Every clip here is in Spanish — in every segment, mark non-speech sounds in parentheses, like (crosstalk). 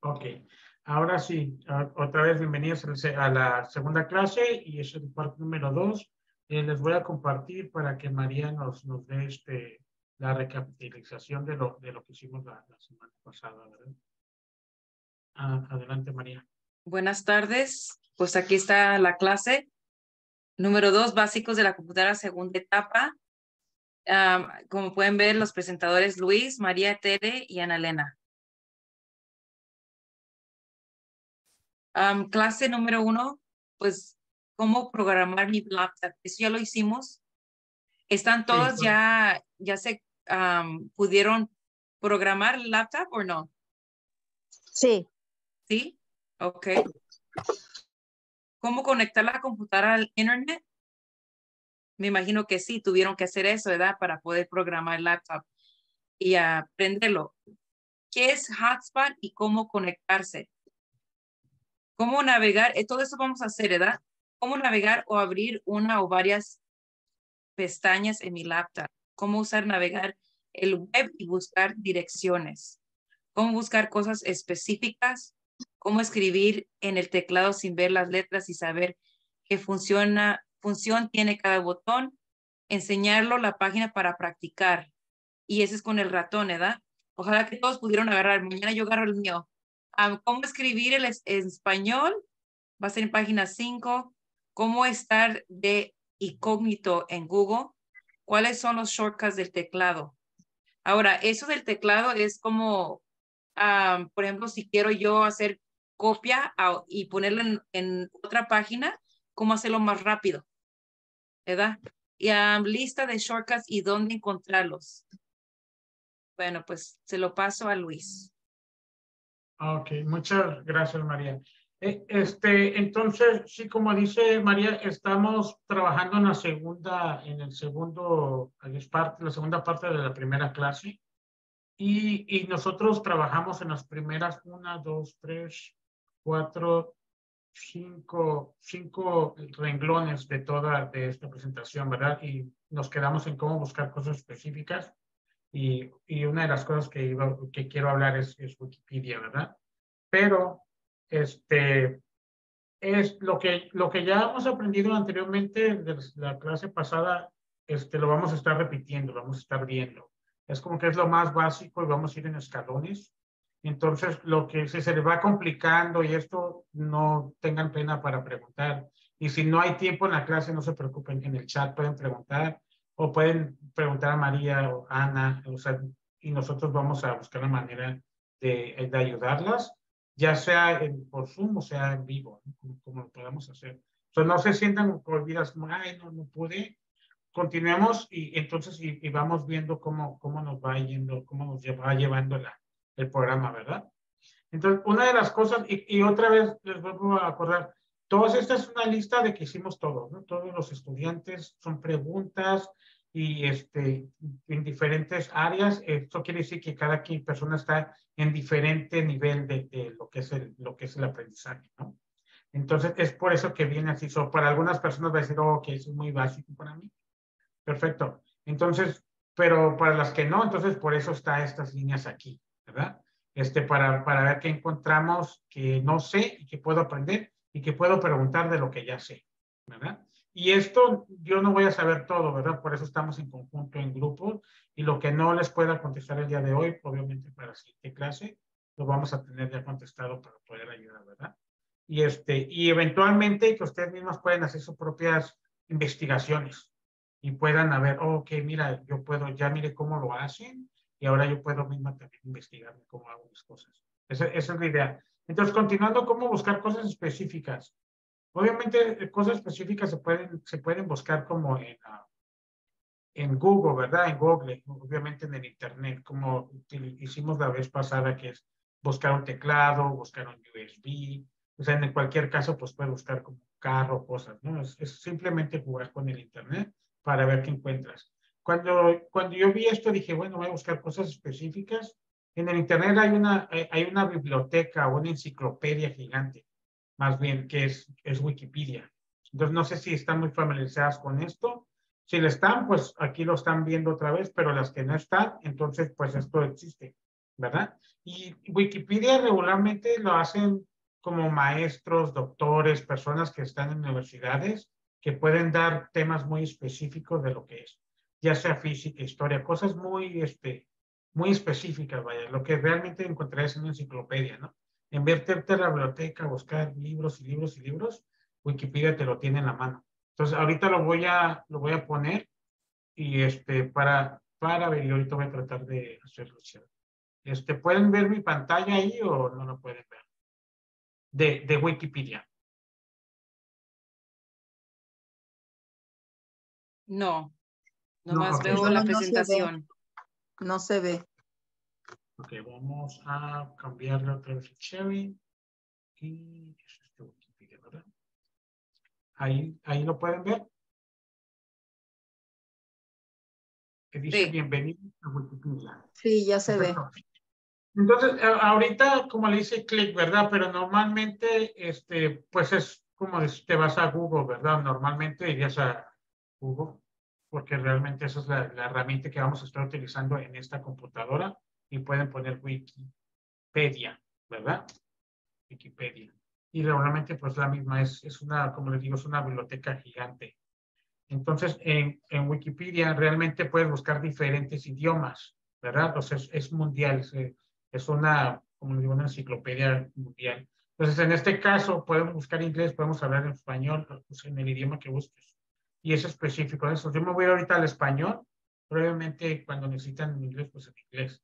Ok, ahora sí, otra vez bienvenidos a la segunda clase y es el parte número dos. Eh, les voy a compartir para que María nos, nos dé este, la recapitalización de lo, de lo que hicimos la, semana pasada. Ah, adelante, María. Buenas tardes. Pues aquí está la clase. Número dos, básicos de la computadora, segunda etapa. Como pueden ver, los presentadores Luis, María Tere y Ana Elena. clase número uno, pues, cómo programar mi laptop. Eso ya lo hicimos. ¿Están todos ya, ya se pudieron programar el laptop o no? Sí. ¿Sí? Ok. ¿Cómo conectar la computadora al internet? Me imagino que sí, tuvieron que hacer eso, ¿verdad? Para poder programar el laptop y aprenderlo. ¿Qué es hotspot y cómo conectarse? ¿Cómo navegar? Eh, todo eso vamos a hacer, ¿verdad? ¿Cómo navegar o abrir una o varias pestañas en mi laptop? ¿Cómo usar navegar el web y buscar direcciones? ¿Cómo buscar cosas específicas cómo escribir en el teclado sin ver las letras y saber qué funciona, función tiene cada botón, enseñarlo la página para practicar. Y ese es con el ratón, ¿verdad? Ojalá que todos pudieran agarrar. Mañana yo agarro el mío. ¿Cómo escribir el español? Va a ser en página 5. ¿Cómo estar de incógnito en Google? ¿Cuáles son los shortcuts del teclado? Ahora, eso del teclado es como por ejemplo, si quiero yo hacer copia y ponerlo en, otra página, cómo hacerlo más rápido, ¿verdad? Y lista de shortcuts y dónde encontrarlos. Bueno, pues se lo paso a Luis. Ok, muchas gracias, María. Eh, este, entonces, sí, como dice María, estamos trabajando en la segunda, en el segundo, la segunda parte de la primera clase. Y, nosotros trabajamos en las primeras una, dos, tres, cuatro, cinco, cinco renglones de toda de esta presentación, ¿verdad? Y nos quedamos en cómo buscar cosas específicas. Y, y una de las cosas que, que quiero hablar es, es, Wikipedia, ¿verdad? Pero, este, es lo que, lo que ya hemos aprendido anteriormente de la clase pasada, este, lo vamos a estar repitiendo, lo vamos a estar viendo. Es como que es lo más básico y vamos a ir en escalones. Entonces, lo que si se les va complicando y esto, no tengan pena para preguntar. Y si no hay tiempo en la clase, no se preocupen, en el chat pueden preguntar o pueden preguntar a María o Ana, o sea, y nosotros vamos a buscar la manera de, de ayudarlas, ya sea en, por Zoom o sea en vivo, como, lo podamos hacer. O no se sientan olvidas, ay, no, no pude, continuemos y entonces y, vamos viendo cómo, cómo nos va yendo, cómo nos va llevando la, el programa, ¿verdad? Entonces, una de las cosas, y, y, otra vez les vuelvo a acordar, todas esta es una lista de que hicimos todos, ¿no? Todos los estudiantes son preguntas y este, en diferentes áreas. Esto quiere decir que cada persona está en diferente nivel de, de lo, que es el, lo que es el aprendizaje, ¿no? Entonces, es por eso que viene así. So, para algunas personas va a decir, oh, que eso es muy básico para mí. Perfecto. Entonces, pero para las que no, entonces por eso está estas líneas aquí, ¿verdad? Este, para, para ver qué encontramos que no sé y que puedo aprender y que puedo preguntar de lo que ya sé, ¿verdad? Y esto yo no voy a saber todo, ¿verdad? Por eso estamos en conjunto, en grupo, y lo que no les pueda contestar el día de hoy, obviamente para la siguiente clase, lo vamos a tener ya contestado para poder ayudar, ¿verdad? Y, este, y eventualmente que ustedes mismos pueden hacer sus propias investigaciones, y puedan ver, oh, ok, mira, yo puedo, ya mire cómo lo hacen y ahora yo puedo misma también investigar cómo hago mis cosas. Esa, es la idea. Entonces, continuando, ¿cómo buscar cosas específicas? Obviamente, eh, cosas específicas se pueden, se pueden buscar como en, uh, en Google, ¿verdad? En Google, obviamente en el Internet, como hicimos la vez pasada, que es buscar un teclado, buscar un USB. O sea, en cualquier caso, pues puede buscar como carro, cosas, ¿no? Es, es simplemente jugar con el Internet para ver qué encuentras. Cuando, cuando yo vi esto dije, bueno, voy a buscar cosas específicas. En el Internet hay una, hay una biblioteca o una enciclopedia gigante, más bien, que es, es Wikipedia. Entonces, no sé si están muy familiarizadas con esto, Si le están, pues aquí lo están viendo otra vez, pero las que no están, entonces pues esto existe, ¿verdad? Y Wikipedia regularmente lo hacen como maestros, doctores, personas que están en universidades que pueden dar temas muy específicos de lo que es, ya sea física, historia, cosas muy, este, muy específicas, vaya, lo que realmente encontrarías en una enciclopedia, ¿no? En vez a la biblioteca, buscar libros y libros y libros, Wikipedia te lo tiene en la mano. Entonces, ahorita lo voy a, lo voy a poner y este, para, para ver, y ahorita voy a tratar de hacerlo. Este, ¿Pueden ver mi pantalla ahí o no lo pueden ver? De, de Wikipedia. No, nomás veo la presentación. No se ve. Ok, vamos a cambiarle otra vez el Cherry. Y eso es de Wikipedia, ¿verdad? Ahí, ahí lo pueden ver. Que dice Sí. bienvenido a Wikipedia. Sí, ya se ve. Entonces, a- ahorita, como le dice clic, ¿verdad? Pero normalmente, este, pues es como si te vas a Google, ¿verdad? Normalmente irías a Google, porque realmente esa es la, la herramienta que vamos a estar utilizando en esta computadora y pueden poner Wikipedia, ¿verdad? Wikipedia. Y realmente, pues la misma es, es una, como les digo, es una biblioteca gigante. Entonces, en, en Wikipedia realmente puedes buscar diferentes idiomas, ¿verdad? Sea, es, es mundial, es, es una, como les digo, una enciclopedia mundial. Entonces, en este caso, podemos buscar inglés, podemos hablar en español, pues, en el idioma que busques. Y es específico de eso. Yo me voy ahorita al español, probablemente cuando necesitan en inglés, pues en inglés.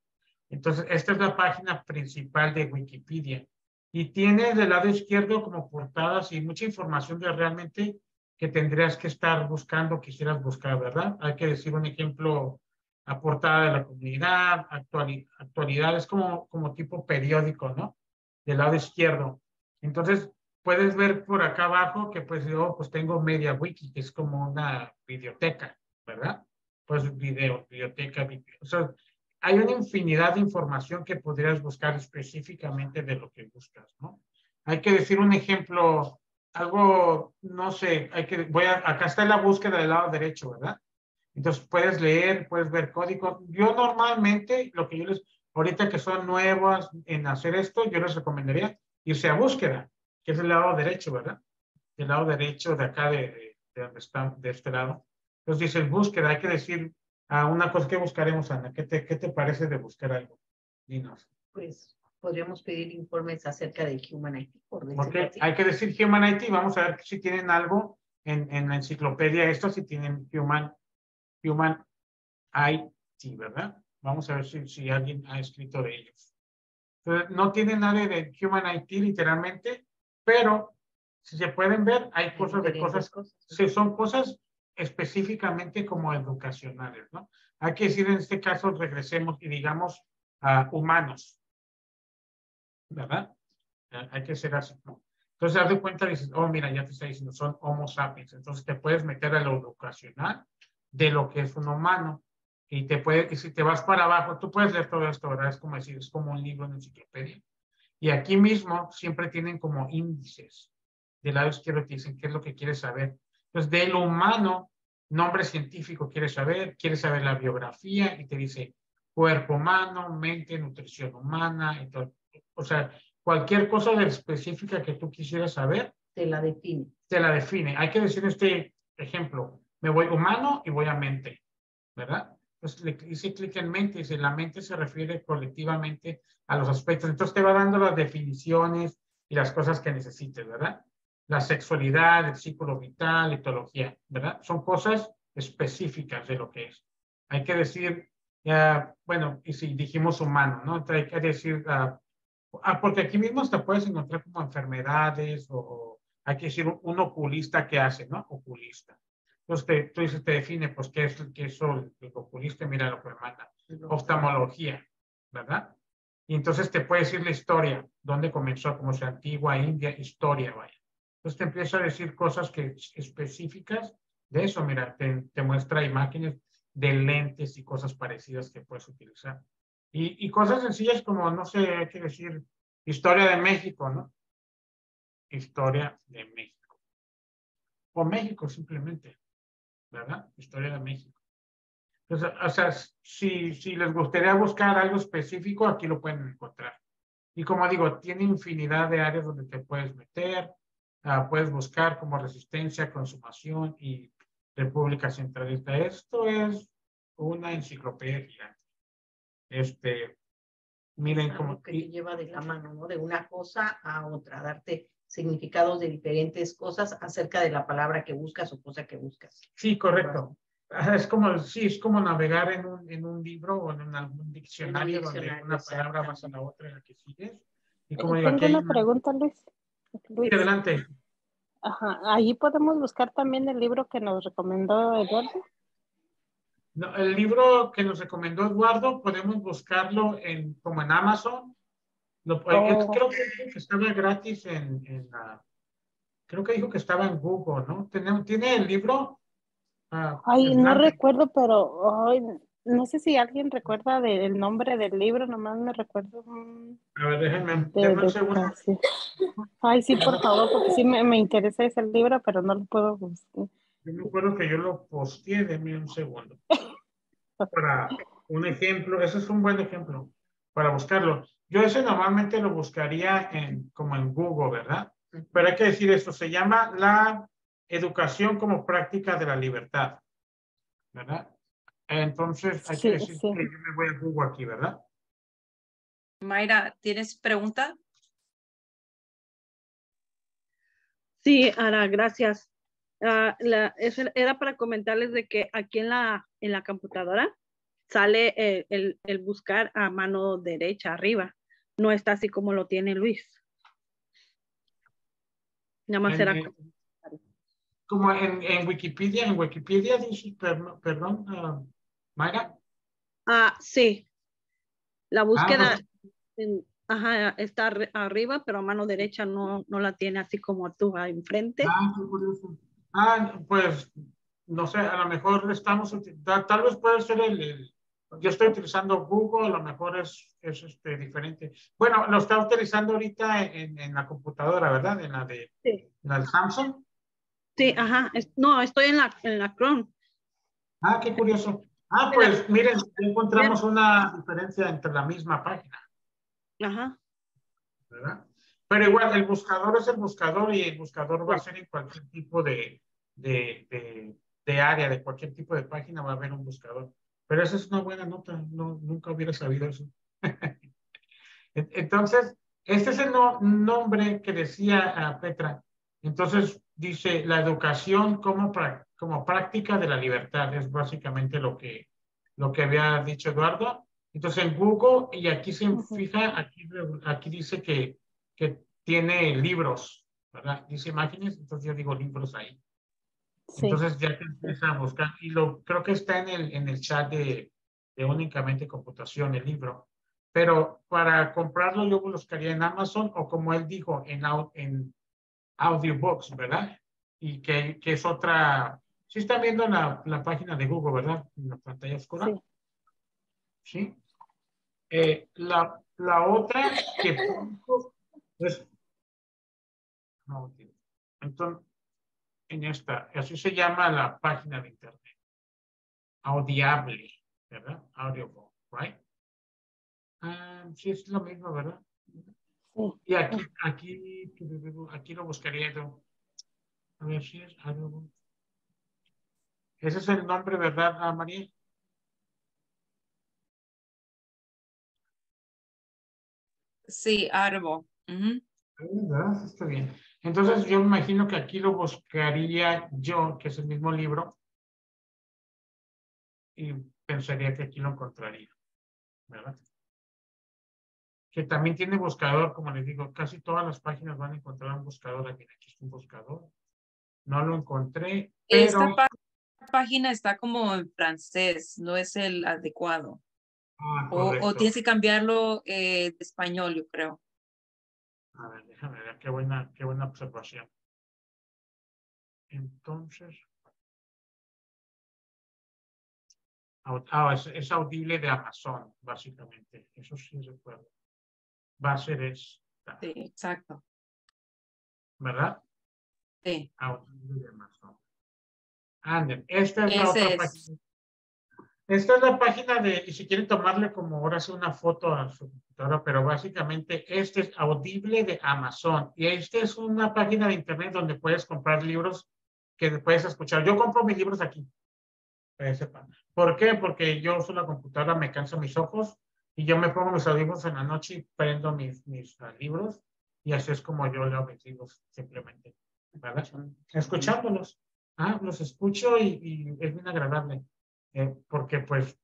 Entonces, esta es la página principal de Wikipedia. Y tiene del lado izquierdo como portadas y mucha información de realmente que tendrías que estar buscando, quisieras buscar, ¿verdad? Hay que decir un ejemplo, a portada de la comunidad, actuali- actualidad, es como, como tipo periódico, ¿no? Del lado izquierdo. Entonces, puedes ver por acá abajo que pues yo pues tengo Media Wiki, que es como una biblioteca, ¿verdad? Pues video, biblioteca, video. O sea, hay una infinidad de información que podrías buscar específicamente de lo que buscas, ¿no? Hay que decir un ejemplo, algo, no sé, hay que, voy a, acá está la búsqueda del lado derecho, ¿verdad? Entonces puedes leer, puedes ver código. Yo normalmente, lo que yo les, ahorita que son nuevas en hacer esto, yo les recomendaría irse a búsqueda, que es el lado derecho, ¿verdad? El lado derecho de acá, de, de, de donde está, de este lado. Entonces dice búsqueda, hay que decir a una cosa que buscaremos, Ana. ¿Qué te, ¿Qué te parece de buscar algo? Dinos. pues podríamos pedir informes acerca de Human IT, por Porque hay que decir Human IT, vamos a ver si tienen algo en, en la enciclopedia, esto si tienen Human, Human IT, ¿verdad? Vamos a ver si, si alguien ha escrito de ellos. Entonces, no tienen nada de Human IT literalmente, pero si se pueden ver, hay cosas de diferentes cosas, sí, son cosas específicamente como educacionales, ¿no? Hay que decir en este caso, regresemos y digamos a humanos, ¿verdad? Hay que ser así, ¿no? Entonces, haz de cuenta, dices, oh, mira, ya te está diciendo, son Homo sapiens. Entonces, te puedes meter a lo educacional de lo que es un humano. Y te puede, y si te vas para abajo, tú puedes leer todo esto, ¿verdad? Es como decir, es como un libro en enciclopedia. Y aquí mismo siempre tienen como índices. Del lado izquierdo te dicen qué es lo que quieres saber. Entonces, de lo humano, nombre científico quieres saber, quieres saber la biografía y te dice cuerpo humano, mente, nutrición humana, todo. o sea, cualquier cosa específica que tú quisieras saber, Te la define. te la define. Hay que decir este ejemplo, me voy humano y voy a mente, ¿verdad? Entonces le hice clic en mente dice, la mente se refiere colectivamente a los aspectos. Entonces te va dando las definiciones y las cosas que necesites, ¿verdad? La sexualidad, el ciclo vital, etología, ¿verdad? Son cosas específicas de lo que es. Hay que decir, bueno, y si dijimos humano, ¿no? Entonces hay que decir, ah, ah, porque aquí mismo hasta puedes encontrar como enfermedades o, o hay que decir un, un oculista que hace, ¿no? Oculista. Entonces te, tú dices, te define, pues, ¿qué es, qué es el, el oculista? Mira lo que manda. Oftalmología, ¿verdad? Y entonces te puede decir la historia, dónde comenzó, como sea antigua, India, historia, vaya. Entonces te empieza a decir cosas que, específicas de eso, mira, te, te muestra imágenes de lentes y cosas parecidas que puedes utilizar. Y, y cosas sencillas como, no sé, hay que decir, historia de México, ¿no? Historia de México. O México simplemente. ¿Verdad? Historia de México. Entonces, o sea, si, si les gustaría buscar algo específico, aquí lo pueden encontrar. Y como digo, tiene infinidad de áreas donde te puedes meter, ah, puedes buscar como resistencia, consumación y República Centralista. Esto es una enciclopedia Este, miren cómo... que lleva de la mano, ¿no? De una cosa a otra, darte significados de diferentes cosas acerca de la palabra que buscas o cosa que buscas. Sí, correcto. Es como, sí, es como navegar en un, en un libro o en algún diccionario, donde una palabra vas a la otra en la que sigues. Y como Tengo una pregunta, Luis. Luis. adelante. Ajá, allí podemos buscar también el libro que nos recomendó Eduardo. No, el libro que nos recomendó Eduardo podemos buscarlo en, como en Amazon. Lo, oh. Creo que estaba gratis en, en creo que dijo que estaba en Google, ¿no? ¿Tiene, ¿tiene el libro? Ah, ay, no recuerdo, pero ay, no sé si alguien recuerda del nombre del libro, nomás me recuerdo. A ver, déjenme, un segundo. Ay, sí, por favor, porque sí me, me, interesa ese libro, pero no lo puedo buscar. Yo me acuerdo que yo lo posteé, denme un segundo. (laughs) Para un ejemplo, ese es un buen ejemplo para buscarlo. Yo ese normalmente lo buscaría en, como en Google, ¿verdad? Pero hay que decir esto, se llama la educación como práctica de la libertad, ¿verdad? Entonces, hay que decir que yo me voy a Google aquí, ¿verdad? Mayra, ¿tienes pregunta? Sí, Ara, gracias. Uh, la, era para comentarles de que aquí en la, en la computadora sale el, el, el, buscar a mano derecha arriba. No está así como lo tiene Luis. Nada más era como en, en, Wikipedia, en Wikipedia dice, perdón, uh, Mayra. Ah, sí. La búsqueda ah, ajá, está arriba, pero a mano derecha no, no la tiene así como tú enfrente. Ah, qué curioso. Ah, pues, no sé, a lo mejor estamos, tal vez puede ser el, yo estoy utilizando Google, a lo mejor es, es este, diferente. Bueno, lo está utilizando ahorita en, en la computadora, ¿verdad? En la de sí. en la Samsung. Sí, ajá. no, estoy en la, en la Chrome. Ah, qué curioso. Ah, pues miren, encontramos una diferencia entre la misma página. Ajá. ¿Verdad? Pero igual, el buscador es el buscador y el buscador va a ser en cualquier tipo de, de, de, de, área, de cualquier tipo de página va a haber un buscador. Pero esa es una buena nota, no, nunca hubiera sabido eso. (laughs) Entonces, este es el nombre que decía a Petra. Entonces, dice la educación como, como práctica de la libertad, es básicamente lo que, lo que había dicho Eduardo. Entonces en Google, y aquí se fija, aquí, aquí dice que, que tiene libros, ¿verdad? Dice imágenes, entonces yo digo libros ahí. Entonces ya te empieza a buscar, y lo creo que está en el, en el chat de, de únicamente computación, el libro. Pero para comprarlo yo buscaría en Amazon o como él dijo, en, en audiobooks, ¿verdad? Y que, que es otra, sí están viendo la, la, página de Google, ¿verdad? En la pantalla oscura. Sí. ¿Sí? Eh, la, la otra que (laughs) es, no, entonces, en esta, así se llama la página de internet. Audiable, ¿verdad? Audiobook, right? Ah, sí, es lo mismo, ¿verdad? Y aquí, aquí, aquí lo buscaría yo. A ver si es algo. Ese es el nombre, ¿verdad, ah, María? Sí, Arbo. Ah, está bien. Entonces yo me imagino que aquí lo buscaría yo, que es el mismo libro, y pensaría que aquí lo encontraría, ¿verdad? que también tiene buscador, como les digo, casi todas las páginas van a encontrar un buscador. Aquí, aquí está un buscador. No lo encontré. Pero... Esta página está como en francés, no es el adecuado. Ah, o, o, tienes que cambiarlo eh, de español, yo creo. A ver, déjame ver, qué buena, qué buena observación. Entonces. Ah, es, es audible de Amazon, básicamente. Eso sí recuerdo va a ser esta. Sí, exacto. ¿Verdad? Sí. Anden, esta es la Ese otra es. página. Esta es la página de, y si quieren tomarle como ahora sí una foto a su computadora, pero básicamente este es audible de Amazon. Y esta es una página de internet donde puedes comprar libros que puedes escuchar. Yo compro mis libros aquí. ¿Por qué? Porque yo uso la computadora, me canso mis ojos y yo me pongo mis audífonos en la noche y prendo mis, mis libros y así es como yo leo mis libros simplemente. ¿verdad? Escuchándolos. Ah, los escucho y, y es bien agradable. Eh, porque pues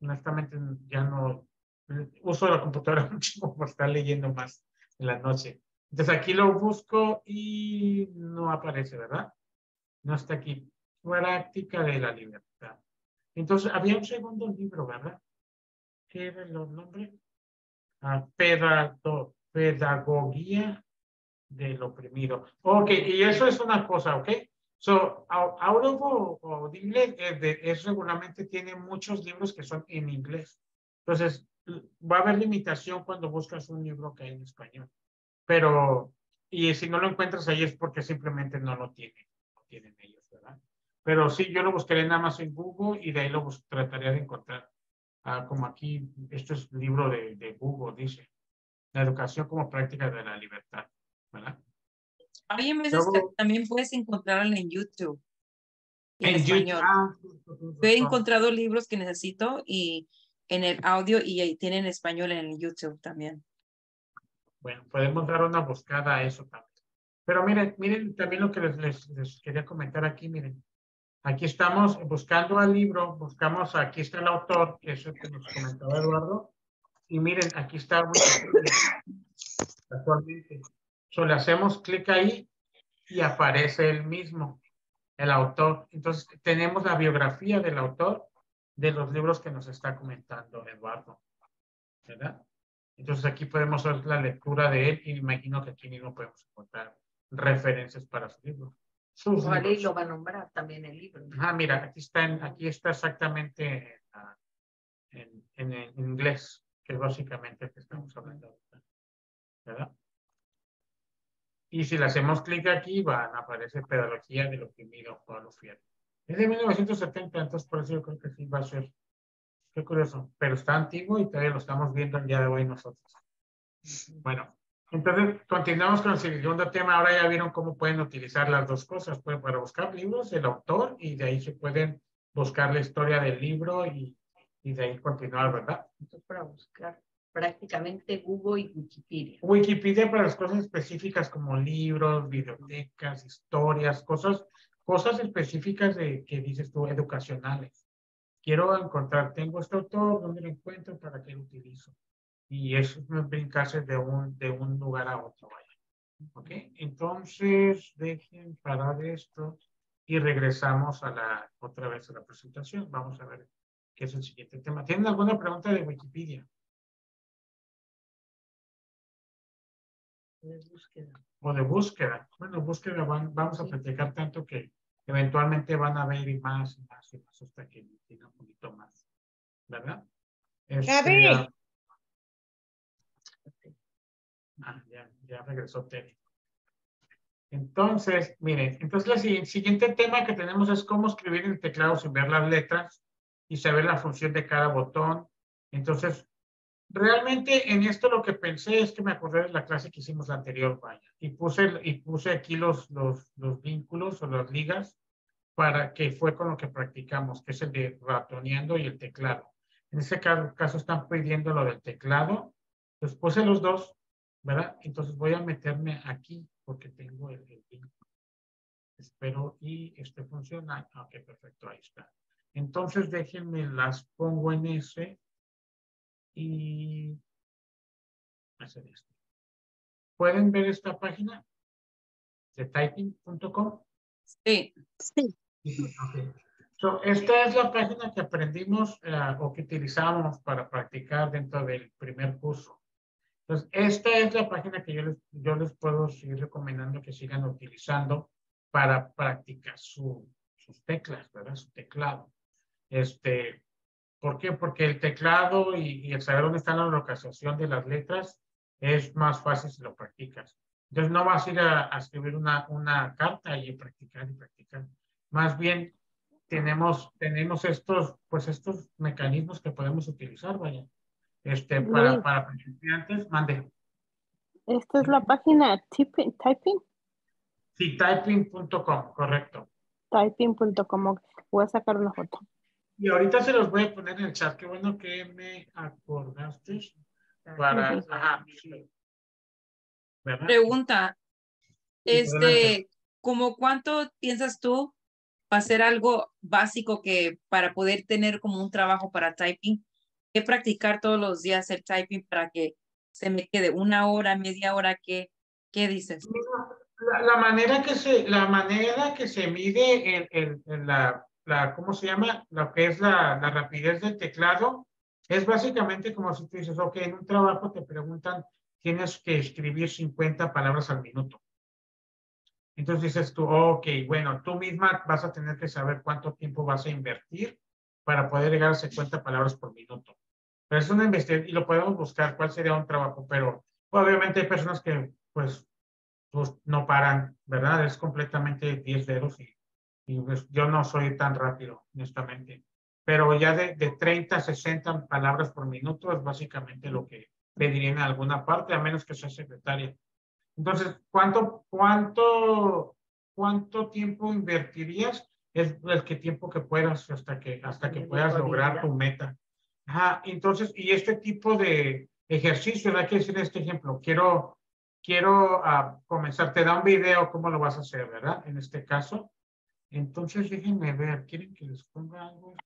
honestamente ya no eh, uso la computadora (laughs) mucho por estar leyendo más en la noche. Entonces aquí lo busco y no aparece, ¿verdad? No está aquí. Práctica de la libertad. Entonces había un segundo libro, ¿verdad? ¿Qué era el nombre? Ah, pedago- pedagogía del oprimido. Ok, y eso es una cosa, ¿ok? So, Au- Audible o Audible eh, de- es regularmente tiene muchos libros que son en inglés. Entonces, va a haber limitación cuando buscas un libro que hay en español. Pero, y si no lo encuentras ahí es porque simplemente no lo tienen, no tienen ellos, ¿verdad? Pero sí, yo lo buscaré en Amazon Google y de ahí lo trataría de encontrar. Ah, como aquí, esto es libro de, de Google, dice. La educación como práctica de la libertad, ¿verdad? Hay veces que también puedes encontrarlo en YouTube. En, En YouTube. español. ah, Yo he encontrado libros que necesito y en el audio y ahí tienen español en YouTube también. Bueno, podemos dar una buscada a eso también. Pero miren, miren también lo que les, les, les quería comentar aquí, miren. Aquí estamos buscando al libro, buscamos, aquí está el autor, que es el que nos comentaba Eduardo. Y miren, aquí está actualmente. So, le hacemos clic ahí y aparece el mismo, el autor. Entonces, tenemos la biografía del autor de los libros que nos está comentando Eduardo. ¿Verdad? Entonces aquí podemos ver la lectura de él y imagino que aquí mismo podemos encontrar referencias para su libro. Sus Ojalá y libros. lo va a nombrar también el libro. Ah, mira, aquí está, en- aquí está exactamente en, en, en inglés, que es básicamente el que estamos hablando. ¿Verdad? Y si le hacemos clic aquí, van a aparecer Pedagogía del Oprimido, Pablo Fierro. Es de 1970, entonces por eso yo creo que sí va a ser. Qué curioso, pero está antiguo y todavía lo estamos viendo el día de hoy nosotros. Bueno, entonces continuamos con el segundo tema. Ahora ya vieron cómo pueden utilizar las dos cosas. Pueden para buscar libros, el autor, y de ahí se pueden buscar la historia del libro y, y de ahí continuar, ¿verdad? Entonces, para buscar prácticamente Google y Wikipedia. Wikipedia para las cosas específicas como libros, bibliotecas, historias, cosas, cosas específicas de que dices tú, educacionales. Quiero encontrar, tengo este autor, ¿dónde lo encuentro? ¿Para qué lo utilizo? Y eso es brincarse de un, de un lugar a otro, vaya. ¿Ok? Entonces, dejen parar esto y regresamos a la, otra vez a la presentación. Vamos a ver qué es el siguiente tema. ¿Tienen alguna pregunta de Wikipedia? De búsqueda. o de búsqueda. Bueno, búsqueda van- vamos a platicar tanto que eventualmente van a ver y más y más y más hasta que tiene un poquito más, ¿verdad? Este, Gaby. ah, ah, ya, ya regresó Terry. Entonces, miren, entonces la si- siguiente tema que tenemos es cómo escribir en el teclado sin ver las letras y saber la función de cada botón. Entonces, Realmente en esto lo que pensé es que me acordé de la clase que hicimos anterior, vaya, y puse, y puse aquí los, los, los vínculos o las ligas para que fue con lo que practicamos, que es el de ratoneando y el teclado. En ese caso, están pidiendo lo del teclado, pues puse los dos, ¿verdad? Entonces voy a meterme aquí porque tengo el, el vínculo. Espero y este funciona. Ah, Ok, perfecto, ahí está. Entonces déjenme las pongo en ese y hacer esto. ¿Pueden ver esta página de typing.com? Sí, Sí. Ok. So, esta es la página que aprendimos eh, o que utilizamos para practicar dentro del primer curso. Entonces, esta es la página que yo les, yo les puedo seguir recomendando que sigan utilizando para practicar su, sus teclas, ¿verdad? Su teclado. Este, ¿Por qué? Porque el teclado y, y el saber dónde está la localización de las letras es más fácil si lo practicas. Entonces no vas a ir a, a escribir una, una carta y practicar y practicar. más bien tenemos, tenemos estos, pues estos mecanismos que podemos utilizar, vaya, este, para, para principiantes, mande. Esta es la página typing, typing, Sí, typing.com, correcto. typing.com. Voy a sacar una foto. Y ahorita se los voy a poner en el chat. Qué bueno que me acordaste para... Ajá, sí. ¿Verdad? Pregunta, este, ¿como cuánto piensas tú va a ser algo básico que para poder tener como un trabajo para typing, que practicar todos los días el typing para que se me quede una hora, media hora, ¿qué, qué dices? La, la manera que se, la manera que se mide en, en- en la, la, ¿cómo se llama? Lo que es la, la rapidez del teclado, es básicamente como si tú dices, ok, en un trabajo te preguntan, tienes que escribir 50 palabras al minuto. Entonces dices tú, ok, bueno, tú misma vas a tener que saber cuánto tiempo vas a invertir para poder llegar a 50 palabras por minuto. Pero es una investigación y lo podemos buscar cuál sería un trabajo, pero obviamente hay personas que pues pues no paran, ¿verdad? Es completamente 10 dedos y, y, pues, yo no soy tan rápido, honestamente. Pero ya de, de 30 a 60 palabras por minuto es básicamente lo que pediría en alguna parte, a menos que sea secretaria. Entonces, ¿cuánto, cuánto, cuánto tiempo invertirías? Es el que tiempo que puedas hasta que, hasta que puedas lograr tu meta. Ajá, entonces, y este tipo de ejercicio, hay que decir este ejemplo, quiero, quiero ah, comenzar, te da un video cómo lo vas a hacer, ¿verdad? En este caso. Entonces, déjenme ver, ¿quieren que les ponga algo?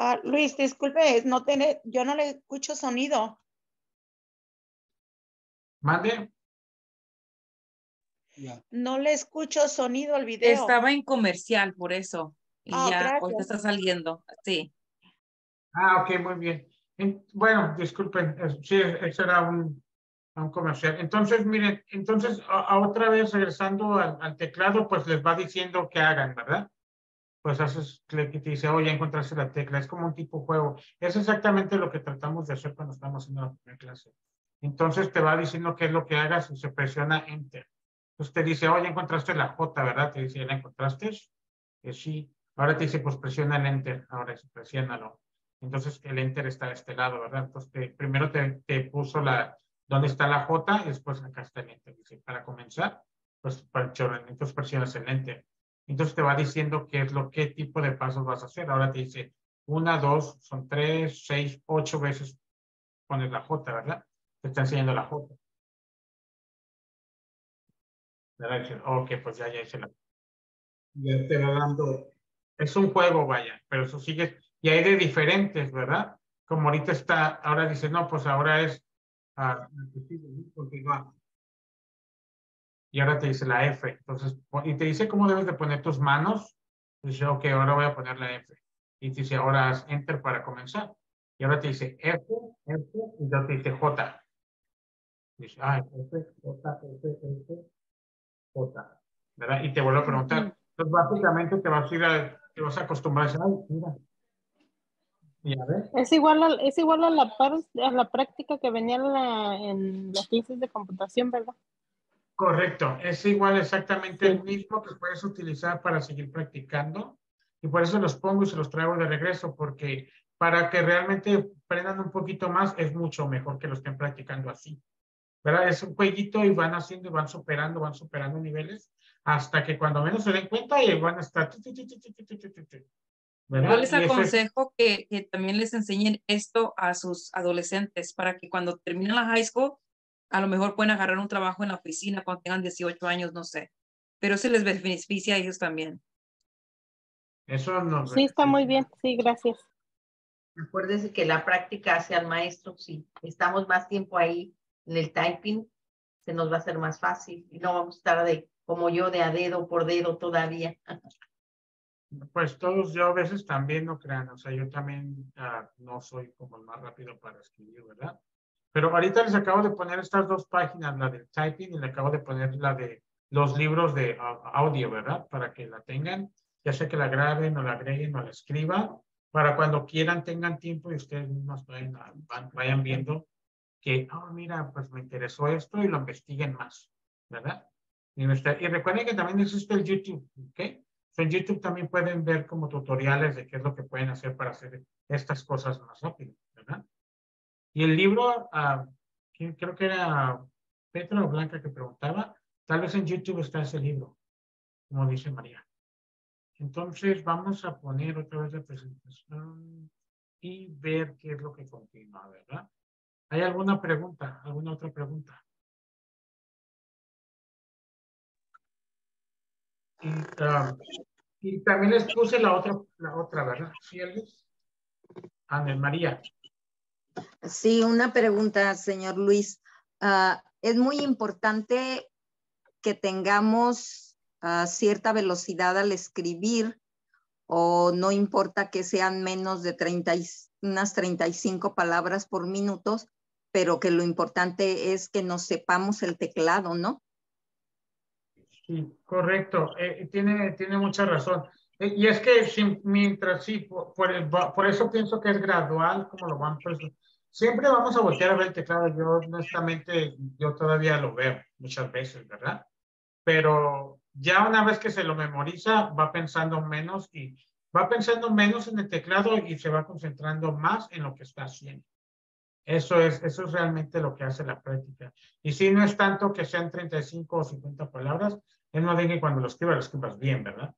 Ah, Luis, disculpe, no tiene, yo no le escucho sonido. Mande. No le escucho sonido al video. Estaba en comercial, por eso. Y Ah, ya gracias. ahorita está saliendo. Sí. Ah, ok, muy bien. En- bueno, disculpen, es- sí, ese era un, un comercial. Entonces, miren, entonces, a, a otra vez regresando al, al teclado, pues les va diciendo que hagan, ¿verdad? Pues haces clic y te dice, oh, ya encontraste la tecla. Es como un tipo juego. Es exactamente lo que tratamos de hacer cuando estamos haciendo la primera clase. Entonces te va diciendo qué es lo que hagas y se presiona Enter. Entonces te dice, oh, ya encontraste la J, ¿verdad? Te dice, ¿ya la encontraste? Que sí. Ahora te dice, pues presiona el Enter. Ahora sí, presiónalo. Entonces el Enter está de este lado, ¿verdad? Entonces te- primero te, te puso la, dónde está la J y después acá está el Enter. Dice, para comenzar, pues para- entonces presionas el Enter. Entonces te va diciendo qué es lo, qué tipo de pasos vas a hacer. Ahora te dice, una, dos, son tres, seis, ocho veces pones la J, ¿verdad? Te está enseñando la J. Ok, pues ya, ya hice la. Ya te va dando. Es un juego, vaya, pero eso sigue. Y hay de diferentes, ¿verdad? Como ahorita está, ahora dice, no, pues ahora es. ah, continuar. Y ahora te dice la F. Entonces, y te dice cómo debes de poner tus manos. Dice, ok, ahora voy a poner la F. Y te dice, ahora haz Enter para comenzar. Y ahora te dice F, F, y ya te dice J. Dice, ah, F, J, F, F, J. ¿Verdad? Y te vuelvo a preguntar. Entonces, básicamente te vas a ir a, te vas a acostumbrar a decir, ay, mira. Y a ver. Es igual a, es igual a la, par- a la práctica que venía en, la- en las clases de computación, ¿verdad? Correcto, es igual exactamente el mismo que puedes utilizar para seguir practicando y por eso los pongo y se los traigo de regreso porque para que realmente aprendan un poquito más, es mucho mejor que lo estén practicando así. ¿Verdad? Es un jueguito y van haciendo y van superando, van superando niveles hasta que cuando menos se den cuenta y van a estar. ¿verdad? Yo les aconsejo que, que, también les enseñen esto a sus adolescentes para que cuando terminen la high school, a lo mejor pueden agarrar un trabajo en la oficina cuando tengan 18 años, no sé. Pero se les beneficia a ellos también. Eso no. Sí, está muy bien. Sí, gracias. Acuérdese que la práctica hace al maestro. Si estamos más tiempo ahí en el typing, se nos va a hacer más fácil y no vamos a estar de como yo de a dedo por dedo todavía. Pues todos, yo a veces también no crean, o sea, yo también uh, no soy como el más rápido para escribir, ¿verdad? Pero ahorita les acabo de poner estas dos páginas, la de typing y le acabo de poner la de los libros de audio, ¿verdad? Para que la tengan, ya sea que la graben o la agreguen o la escriban, para cuando quieran tengan tiempo y ustedes mismos vayan, viendo que, oh, mira, pues me interesó esto y lo investiguen más, ¿verdad? Y, recuerden que también existe el YouTube, ¿ok? en YouTube también pueden ver como tutoriales de qué es lo que pueden hacer para hacer estas cosas más rápido, ¿verdad? Y el libro, uh, creo que era Petra o Blanca que preguntaba, tal vez en YouTube está ese libro, como dice María. Entonces vamos a poner otra vez la presentación y ver qué es lo que continúa, ¿verdad? ¿Hay alguna pregunta? ¿Alguna otra pregunta? Y, y también les puse la otra, la otra, ¿verdad? ¿Sí? Ana María. Sí, una pregunta, señor Luis. Uh, es muy importante que tengamos uh, cierta velocidad al escribir o no importa que sean menos de 30 y, unas 35 palabras por minuto, pero que lo importante es que nos sepamos el teclado, ¿no? Sí, correcto. Eh, tiene, tiene mucha razón. Eh, y es que mientras sí, por, eso pienso que es gradual, como lo van pues, siempre vamos a voltear a ver el teclado. Yo honestamente, yo todavía lo veo muchas veces, ¿verdad? Pero ya una vez que se lo memoriza, va pensando menos y va pensando menos en el teclado y se va concentrando más en lo que está haciendo. Eso es, eso es realmente lo que hace la práctica. Y si no es tanto que sean 35 o 50 palabras, es no de que cuando lo escribas, lo escribas bien, ¿verdad?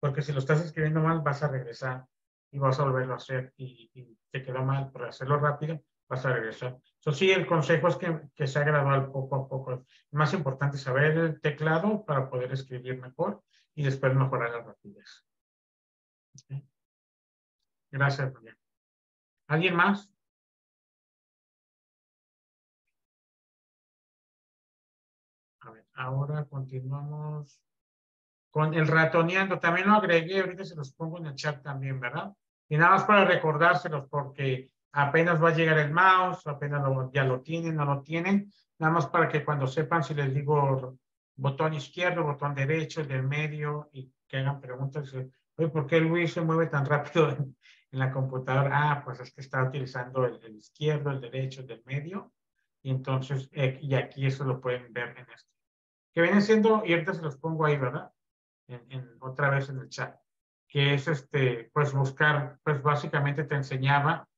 Porque si lo estás escribiendo mal, vas a regresar y vas a volverlo a hacer y, te quedó mal por hacerlo rápido, vas a regresar. Entonces, sí, el consejo es que, que sea gradual poco a poco. Más importante saber el teclado para poder escribir mejor y después mejorar la rapidez. Gracias, María. ¿Alguien más? A ver, ahora continuamos con el ratoneando. También lo agregué, ahorita se los pongo en el chat también, ¿verdad? Y nada más para recordárselos porque apenas va a llegar el mouse, apenas ya lo tienen, no lo tienen. Nada más para que cuando sepan si les digo botón izquierdo, botón derecho, el del medio y que hagan preguntas. Oye, ¿por qué Luis se mueve tan rápido (laughs) en, la computadora? Ah, pues es que está utilizando el, el izquierdo, el derecho, el del medio. Y entonces, eh, y aquí eso lo pueden ver en esto que viene siendo, y ahorita se los pongo ahí, ¿verdad? En, otra vez en el chat, que es este, pues buscar, pues básicamente te enseñaba,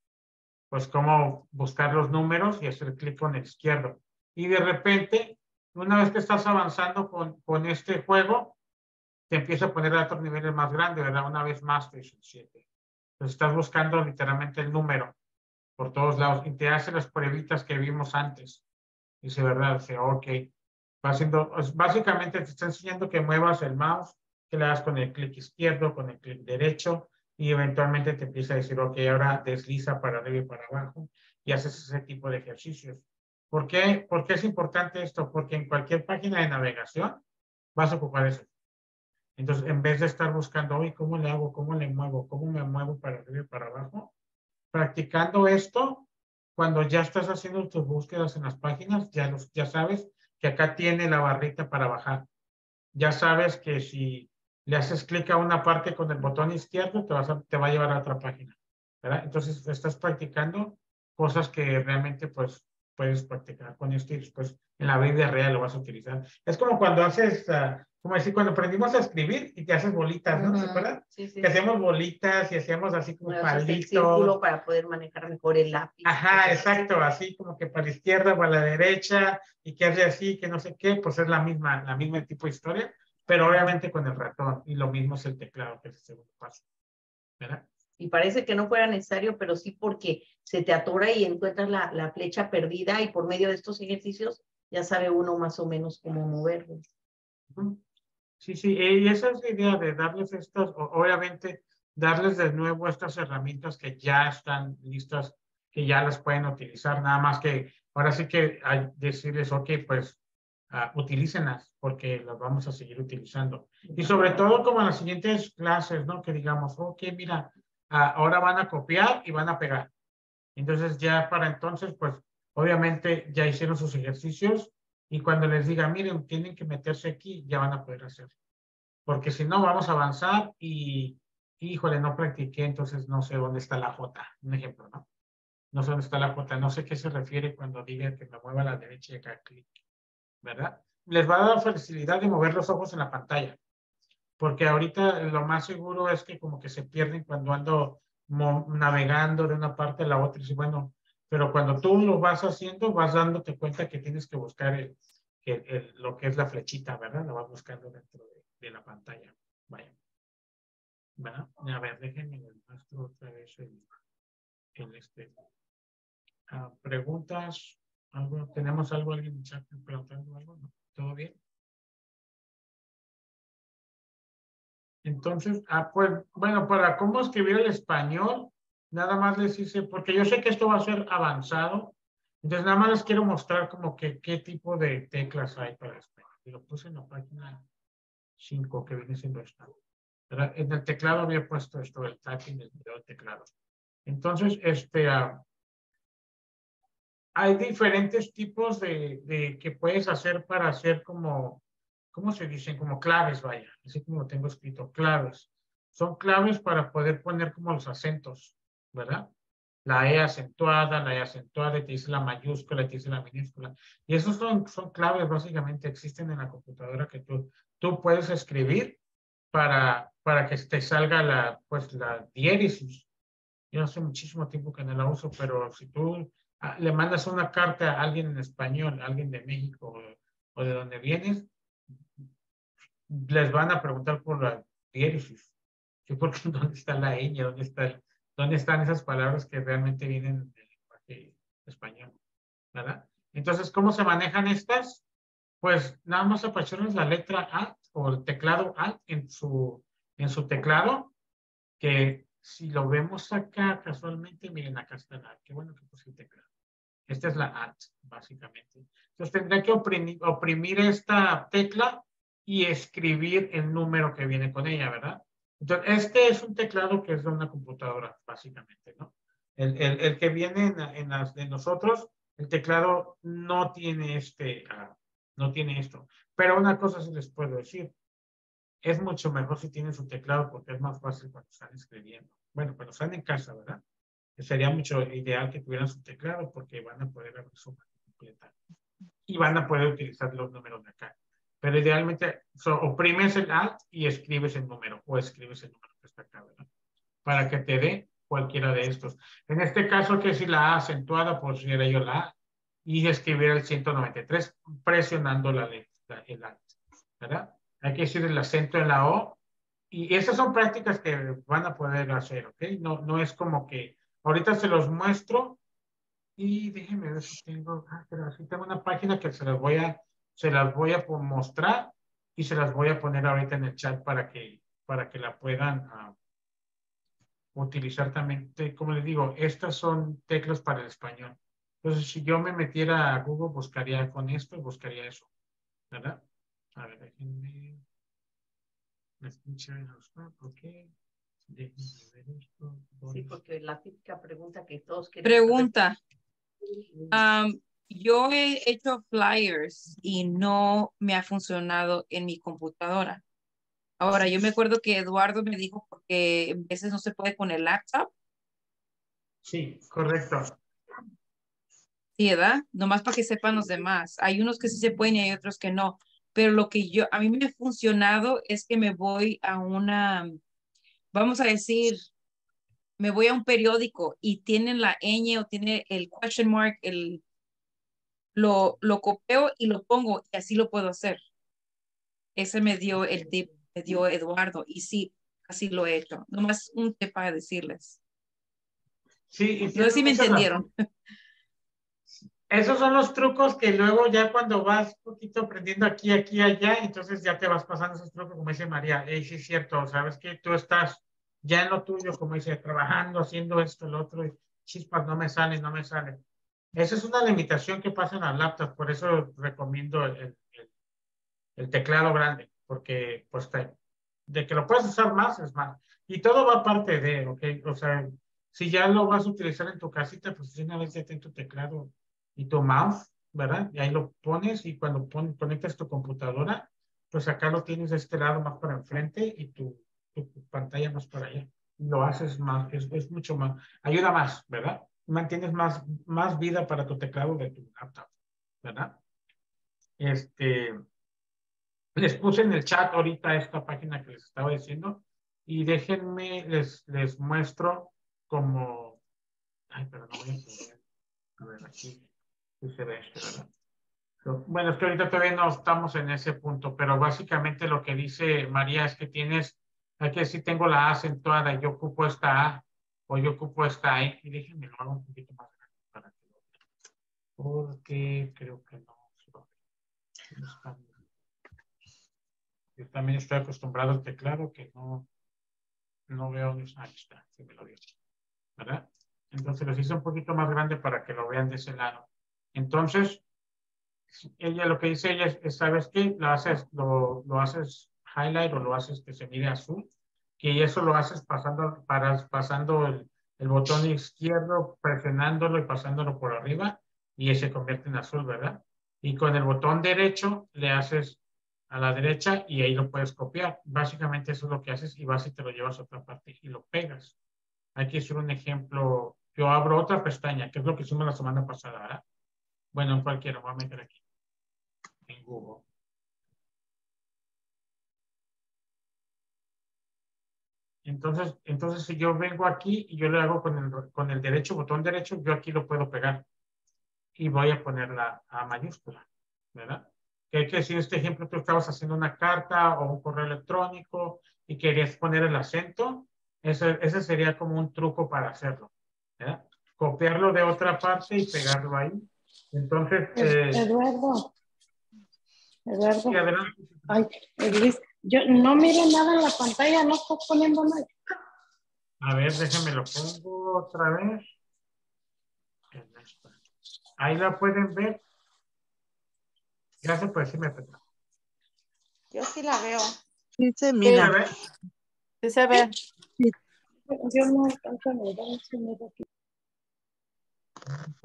pues cómo buscar los números y hacer clic con el izquierdo. Y de repente, una vez que estás avanzando con, con este juego, te empieza a poner a otros niveles más grandes, ¿verdad? Una vez más, 7. Entonces estás buscando literalmente el número por todos lados y te hace las pruebitas que vimos antes. Dice, ¿verdad? Dice, ok, haciendo, básicamente te está enseñando que muevas el mouse, que le hagas con el clic izquierdo, con el clic derecho, y eventualmente te empieza a decir, ok, ahora desliza para arriba y para abajo, y haces ese tipo de ejercicios. ¿Por qué? ¿Por qué es importante esto? Porque en cualquier página de navegación vas a ocupar eso. Entonces, en vez de estar buscando, oye, ¿cómo le hago? ¿Cómo le muevo? ¿Cómo me muevo para arriba y para abajo? Practicando esto, cuando ya estás haciendo tus búsquedas en las páginas, ya, los, ya sabes que acá tiene la barrita para bajar. Ya sabes que si le haces clic a una parte con el botón izquierdo, te, vas a, te va a llevar a otra página. ¿verdad? Entonces, estás practicando cosas que realmente pues puedes practicar con esto y después en la vida real lo vas a utilizar. Es como cuando haces uh, como decir, cuando aprendimos a escribir y te haces bolitas, ¿no? ¿Se Ujú. acuerdan? Sí, sí. Que hacíamos bolitas y hacíamos así como Bueno, palitos. para poder manejar mejor el lápiz. Ajá, exacto, así como que para la izquierda, para la derecha, y que hace así, que no sé qué, pues es la misma, la misma tipo de historia, pero obviamente con el ratón, y lo mismo es el teclado, que es el segundo paso, ¿verdad? Y parece que no fuera necesario, pero sí porque se te atora y encuentras la, la flecha perdida y por medio de estos ejercicios ya sabe uno más o menos cómo moverlo. Sí, sí, y esa es la idea de darles estas, obviamente, darles de nuevo estas herramientas que ya están listas, que ya las pueden utilizar, nada más que ahora sí que hay decirles, ok, pues ah, utilícenlas, porque las vamos a seguir utilizando. Y sobre todo como en las siguientes clases, ¿no? Que digamos, ok, mira, ah, ahora van a copiar y van a pegar. Entonces ya para entonces, pues obviamente ya hicieron sus ejercicios y cuando les diga, miren, tienen que meterse aquí, ya van a poder hacer. Porque si no, vamos a avanzar y, híjole, no practiqué, entonces no sé dónde está la J. Un ejemplo, ¿no? No sé dónde está la J, no sé qué se refiere cuando diga que me mueva a la derecha y acá clic, ¿verdad? Les va a dar facilidad de mover los ojos en la pantalla. Porque ahorita lo más seguro es que como que se pierden cuando ando navegando de una parte a la otra. Y bueno, pero cuando tú lo vas haciendo, vas dándote cuenta que tienes que buscar el, el- el- lo que es la flechita, ¿verdad? Lo vas buscando dentro de, de la pantalla. Vaya. ¿Verdad? A ver, déjenme les muestro otra vez el, el este. Ah, preguntas, algo, tenemos algo, alguien el preguntando algo, ¿no? ¿Todo bien? Entonces, ah, pues, bueno, para cómo escribir el español, nada más les hice, porque yo sé que esto va a ser avanzado, entonces nada más les quiero mostrar como que qué tipo de teclas hay para español. Y lo puse en la página 5 que viene siendo esta. En el teclado había puesto esto, el video del teclado. Entonces, este, ah, hay diferentes tipos de, de que puedes hacer para hacer como, ¿cómo se dicen? Como claves, vaya, así como tengo escrito, claves. Son claves para poder poner como los acentos, ¿verdad? La E acentuada, la E acentuada, te dice la mayúscula, te dice la minúscula. Y esos son, son claves, básicamente, existen en la computadora que tú, tú puedes escribir para, para que te salga la, pues, la diéresis. Yo hace muchísimo tiempo que no la uso, pero si tú le mandas una carta a alguien en español, a alguien de México o, de donde vienes, les van a preguntar por la diéresis. Sí, porque (laughs) dónde está la ñ, dónde está dónde están esas palabras que realmente vienen del lenguaje español, ¿verdad? Entonces, ¿cómo se manejan estas? Pues nada más apachurras la letra Alt o el teclado Alt en su, en su teclado, que si lo vemos acá casualmente, miren, acá está la. Qué bueno que puse el teclado. Esta es la Alt, básicamente. Entonces tendré que oprimir, oprimir esta tecla y escribir el número que viene con ella, ¿verdad? Entonces, este es un teclado que es de una computadora, básicamente, ¿no? El, el, el que viene en, en las de nosotros, el teclado no tiene este, ah, no tiene esto. Pero una cosa sí les puedo decir, es mucho mejor si tienen su teclado porque es más fácil cuando están escribiendo. Bueno, cuando están en casa, ¿verdad? Sería mucho ideal que tuvieran su teclado porque van a poder abrir su máquina completa y van a poder utilizar los números de acá. Pero idealmente, so, oprimes el Alt y escribes el número o escribes el número que está acá, ¿verdad? Para que te dé cualquiera de estos. En este caso, que si la A acentuada, pues era yo la A y escribir el 193 presionando la letra, el Alt, ¿verdad? Hay que decir el acento en la O y esas son prácticas que van a poder hacer, ¿ok? No, no es como que ahorita se los muestro y déjenme ver si tengo, ah, pero aquí tengo una página que se las voy a, se las voy a mostrar y se las voy a poner ahorita en el chat para que, para que la puedan ah, utilizar también. Como les digo, estas son teclas para el español. Entonces, si yo me metiera a Google, buscaría con esto buscaría eso, ¿verdad? A ver, déjenme. Me escuchan, ok. Sí, ¿Dónde porque la típica pregunta que todos quieren Pregunta. yo he hecho flyers y no me ha funcionado en mi computadora. Ahora, yo me acuerdo que Eduardo me dijo porque a veces no se puede con el laptop, Sí, correcto. ¿sí, verdad? Nomás para que sepan los demás. Hay unos que sí se pueden y hay otros que no. pero lo que yo, a mí me ha funcionado es que me voy a una, vamos a decir, me voy a un periódico y tienen la ñ o tiene el question mark, el, lo, lo copio y lo pongo y así lo puedo hacer. Ese me dio el tip, me dio Eduardo y sí, así lo he hecho. Nomás un tip para decirles. Sí, y no sé si me entendieron. razón. Esos son los trucos que luego ya cuando vas un poquito aprendiendo aquí, aquí, allá, entonces ya te vas pasando esos trucos, como dice María. Sí, es cierto, sabes que tú estás ya en lo tuyo, como dice, trabajando, haciendo esto, lo otro, y chispas, no me sale, no me sale. Esa es una limitación que pasa en las laptops, por eso recomiendo el, el- el- teclado grande, porque pues te- de que lo puedes usar más es más. Y todo va aparte de, ¿ok? O sea, si ya lo vas a utilizar en tu casita, pues una vez ya ten tu teclado y tu mouse, ¿verdad? Y ahí lo pones y cuando pon- conectas tu computadora, pues acá lo tienes de este lado más para enfrente y tu, tu pantalla más para allá. Lo haces más, es, es mucho más, ayuda más, ¿verdad? Mantienes más, más vida para tu teclado de tu laptop, ¿verdad? Este, les puse en el chat ahorita esta página que les estaba diciendo y déjenme, les, les muestro como, ay, pero no voy a poder, a ver aquí, sí se ve este, ¿verdad? Bueno, es que ahorita todavía no estamos en ese punto, pero básicamente lo que dice María es que tienes, que decir, tengo la A acentuada, yo ocupo esta A o yo ocupo esta E, y déjenme lo hago un poquito más grande para que lo vean. Porque creo que no. Yo también estoy acostumbrado al teclado que no, no veo. Ahí está, se me lo dio. ¿Verdad? Entonces los hice un poquito más grande para que lo vean de ese lado. Entonces, ella lo que dice ella es, ¿sabes qué? Lo haces, lo, lo haces highlight o lo haces que se mire azul, que eso lo haces pasando, para, pasando el, el botón izquierdo, presionándolo y pasándolo por arriba, y se convierte en azul, ¿verdad? Y con el botón derecho le haces a la derecha y ahí lo puedes copiar. Básicamente eso es lo que haces y vas y te lo llevas a otra parte y lo pegas. Que hacer un ejemplo. Yo abro otra pestaña, que es lo que hicimos la semana pasada, ¿verdad? Bueno, en cualquiera, voy a meter aquí. En Google. Entonces, entonces si yo vengo aquí y yo le hago con el, con el derecho, botón derecho, yo aquí lo puedo pegar. Y voy a poner la A mayúscula, ¿verdad? Que hay que decir, este ejemplo, tú estabas haciendo una carta o un correo electrónico y querías poner el acento, ese, ese sería como un truco para hacerlo, ¿verdad? Copiarlo de otra parte y pegarlo ahí. Entonces, eh, Eduardo. Eduardo. sí, adelante. Ay, Luis, yo no miro nada en la pantalla, no estoy poniendo nada. A ver, déjenme lo pongo otra vez. Ahí la pueden ver. Gracias por decirme, Petra. Yo sí la veo. Sí se ¿Se mira. ve? Sí se ve. Yo no alcanzo a mirar, aquí.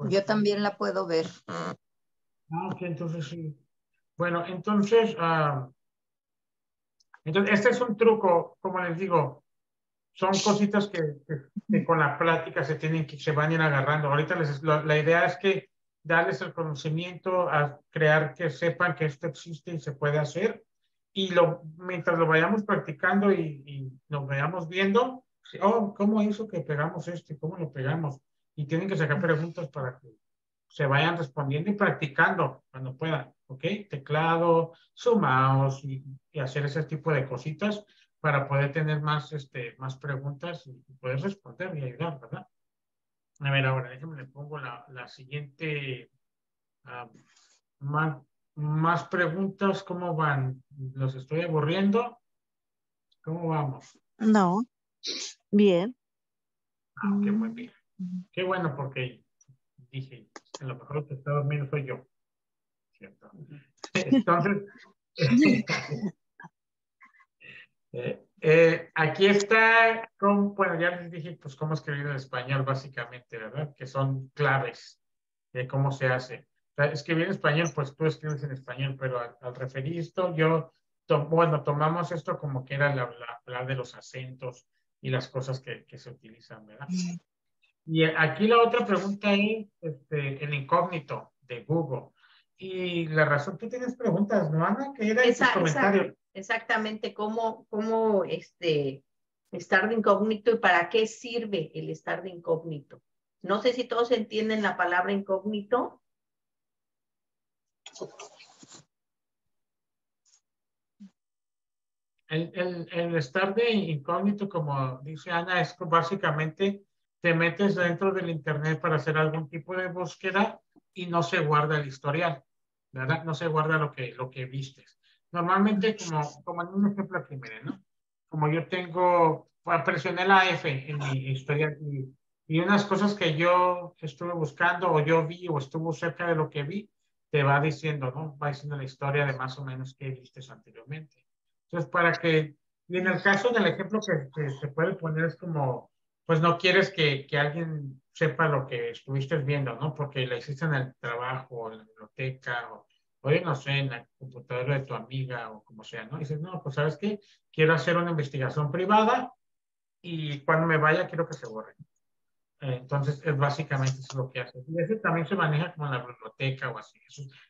Yo también la puedo ver. Ah, ok, entonces sí. Bueno, entonces, ah, entonces, este es un truco, como les digo, son cositas que, que- que con la plática se tienen que, se van a ir agarrando. Ahorita les, lo- la idea es que darles el conocimiento, a crear que sepan que esto existe y se puede hacer. Y lo, mientras lo vayamos practicando y, y lo vayamos viendo, oh, ¿cómo hizo que pegamos esto? ¿Cómo lo pegamos? Y tienen que sacar preguntas para que se vayan respondiendo y practicando cuando puedan, ¿ok? Teclado, su mouse y, y hacer ese tipo de cositas para poder tener más, este, más preguntas y poder responder y ayudar, ¿verdad? A ver, ahora déjenme le pongo la, la siguiente, ah, más, más preguntas, ¿cómo van? ¿Los estoy aburriendo? ¿Cómo vamos? No. Bien. Ah, qué muy bien. Qué bueno porque dije, a lo mejor el que está dormido soy yo. ¿Cierto? Entonces, (laughs) eh, eh, aquí está, con, bueno, ya les dije, pues cómo escribir en español básicamente, ¿verdad? Que son claves de cómo se hace. Escribir en español, pues tú escribes en español, pero al, al referir esto, yo, to- bueno, tomamos esto como que era la, la- hablar de los acentos y las cosas que, que se utilizan, ¿verdad? Y aquí la otra pregunta es este, el incógnito de Google. Y la razón, tú tienes preguntas, ¿no, Ana? ¿Qué era ese comentario? exactamente cómo, cómo este, estar de incógnito y para qué sirve el estar de incógnito. No sé si todos entienden la palabra incógnito. El, el, el estar de incógnito, como dice Ana, es básicamente te metes dentro del Internet para hacer algún tipo de búsqueda y no se guarda el historial, ¿verdad? No se guarda lo que, lo que vistes. Normalmente, como, como en un ejemplo aquí, miren, ¿no? Como yo tengo, pues, presioné la F en mi historial y, y unas cosas que yo estuve buscando o yo vi o estuvo cerca de lo que vi, te va diciendo, ¿no? Va diciendo la historia de más o menos qué vistes anteriormente. Entonces, para que, y en el caso del ejemplo que, que se puede poner es como, pues no quieres que, que alguien sepa lo que estuviste viendo, ¿no? Porque la hiciste en el trabajo, en la biblioteca, o, o no sé, en la computadora de tu amiga, o como sea, ¿no? Y dices, no, pues ¿sabes qué? Quiero hacer una investigación privada y cuando me vaya quiero que se borre. Entonces, es básicamente eso es lo que hace. Y ese también se maneja como en la biblioteca o así.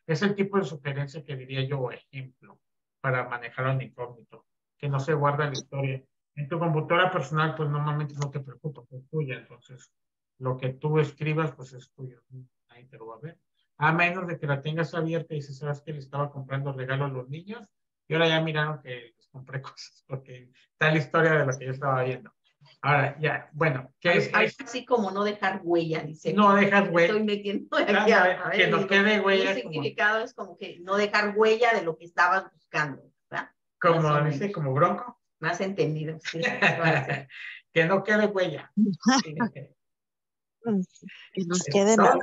Es el tipo de sugerencia que diría yo, ejemplo para manejarlo en incógnito, que no se guarda la historia. En tu computadora personal, pues normalmente no te preocupa, es tuya, entonces lo que tú escribas, pues es tuyo, ahí te lo va a ver. A menos de que la tengas abierta y dices, ¿sabes que le estaba comprando regalos a los niños? Y ahora ya miraron que les compré (laughs) cosas, porque la historia de lo que yo estaba viendo. Ahora, ya, bueno, ¿qué es? Así como no dejar huella, dice. no dejas Estoy huella. metiendo aquí Ah, a- que ver, no digo, quede huella El como- significado es como que no dejar huella de lo que estabas buscando, ¿verdad? Como dice, como bronco. Más entendido. sí, (laughs) que no quede huella. (laughs) Que nos quede nada.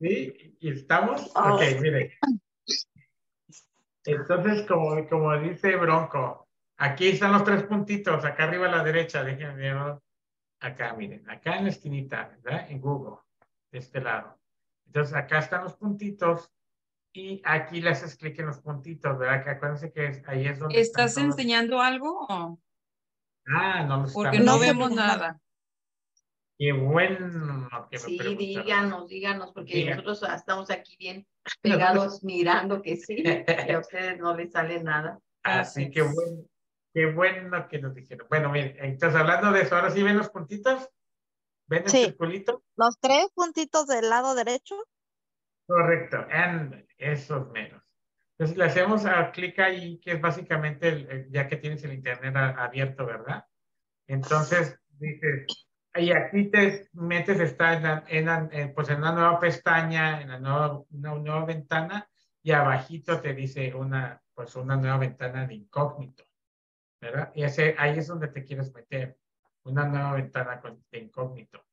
¿Sí? ¿Y estamos? Oh. Ok, mire. Entonces, como, como dice Bronco, aquí están los tres puntitos, acá arriba a la derecha, déjenme ver. Acá, miren, acá en la esquinita, ¿verdad? En Google, de este lado. Entonces, acá están los puntitos y aquí le haces clic en los puntitos, ¿verdad? Que acuérdense que es- ahí es donde ¿Estás todos- enseñando algo? o? Ah, no los Porque no vemos nada. Qué bueno que me Sí, preguntaron. díganos, díganos, porque Diga. nosotros estamos aquí bien (laughs) pegados mirando que sí, (laughs) y a ustedes no les sale nada. Así que bueno, qué bueno que nos dijeron. Bueno, miren, entonces hablando de eso, ahora sí ven los puntitos, ven el Sí. circulito, Los tres puntitos del lado derecho. correcto, and esos menos. Entonces le hacemos clic ahí, que es básicamente ya que tienes el internet abierto, ¿verdad? Entonces dices, y aquí te metes, está en, la- en la- en, pues en una nueva pestaña, en la nueva, una nueva ventana, y abajito te dice una, pues una nueva ventana de incógnito. ¿verdad? Y ese, ahí es donde te quieres meter, una nueva ventana con, de incógnito.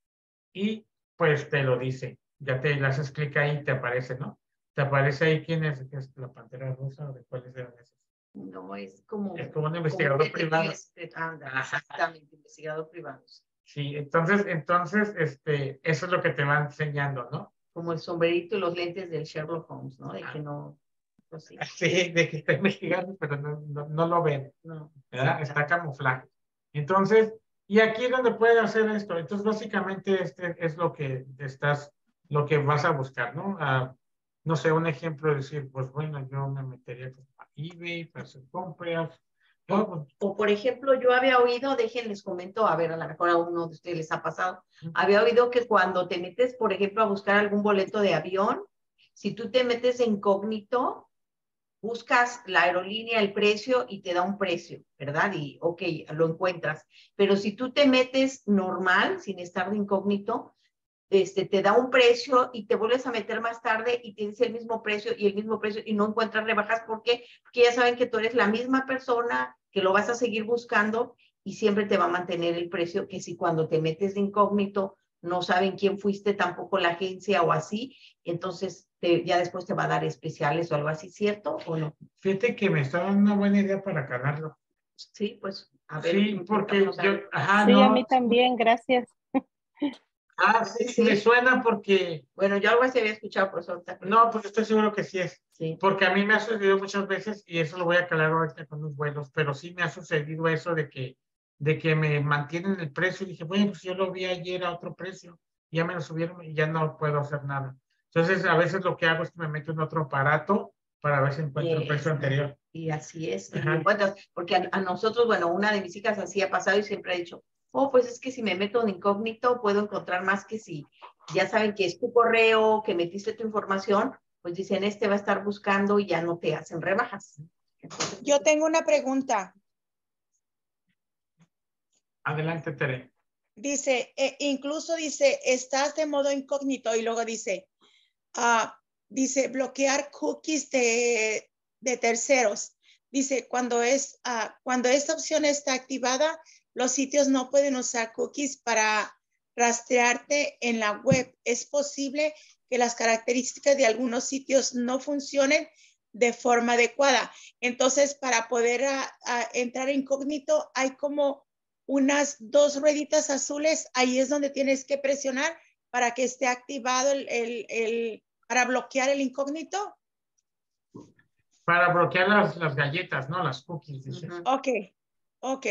Y pues te lo dice, ya te le haces clic ahí y te aparece, ¿no? Te aparece ahí quién es, ¿Qué es la pantera rosa o de cuáles eran esos. No, es como... Es como un investigador como privado. anda, exactamente, investigador privado. Sí, entonces, entonces, este, eso es lo que te va enseñando, ¿no? Como el sombrerito y los lentes del Sherlock Holmes, ¿no? De Ah. que no... pues sí, (laughs) Sí, de que está investigando, pero no, no, no lo ven. no. ¿verdad? Está camuflaje. Entonces, y aquí es donde puede hacer esto. Entonces, básicamente, este es lo que estás, lo que vas a buscar, ¿no? Ah, no sé, un ejemplo de decir, pues bueno, yo me metería pues, a eBay para hacer compras. O por ejemplo, yo había oído, déjenles comento, a ver, a lo mejor a uno de ustedes les ha pasado, había oído que cuando te metes, por ejemplo, a buscar algún boleto de avión, si tú te metes en incógnito, buscas la aerolínea, el precio y te da un precio, ¿verdad? Y ok, lo encuentras. Pero si tú te metes normal, sin estar de incógnito, este, te da un precio y te vuelves a meter más tarde y dice el mismo precio y el mismo precio y no encuentras rebajas. ¿Por qué? Porque ya saben que tú eres la misma persona, que lo vas a seguir buscando y siempre te va a mantener el precio que si cuando te metes de incógnito no saben quién fuiste, tampoco la agencia o así, entonces te- ya después te va a dar especiales o algo así, ¿cierto o no? fíjate que me está dando una buena idea para ganarlo. Sí, pues a ver. Sí, porque yo, ajá, Sí, a mí también, gracias. (laughs) Ah, sí, Sí. me suena porque, Bueno, yo algo así había escuchado, por ahorita- no, pues estoy seguro que sí es. Sí. Porque a mí me ha sucedido muchas veces, y eso lo voy a calar ahorita con los vuelos, pero sí me ha sucedido eso de que, de que me mantienen el precio y dije, bueno, pues yo lo vi ayer a otro precio, ya me lo subieron y ya no puedo hacer nada. Entonces, a veces lo que hago es que me meto en otro aparato para ver si encuentro el precio anterior. Y así es. porque a, a nosotros, bueno, una de mis hijas así ha pasado y siempre ha dicho, oh, pues es que si me meto en incógnito puedo encontrar más que si ya saben que es tu correo, que metiste tu información, pues dicen, este va a estar buscando y ya no te hacen rebajas. Entonces, Yo tengo una pregunta. Adelante, Tere. Dice, eh, incluso dice, estás de modo incógnito y luego dice, ah, dice bloquear cookies de, de terceros. Dice, cuando es, ah, cuando esta opción está activada, los sitios no pueden usar cookies para rastrearte en la web. Es posible que las características de algunos sitios no funcionen de forma adecuada. Entonces, para poder ah, ah, entrar incógnito, hay como unas dos rueditas azules, ahí es donde tienes que presionar para que esté activado el, el, el- para bloquear el incógnito. Para bloquear las, las galletas, ¿no? Las cookies, dices. Ok, ok.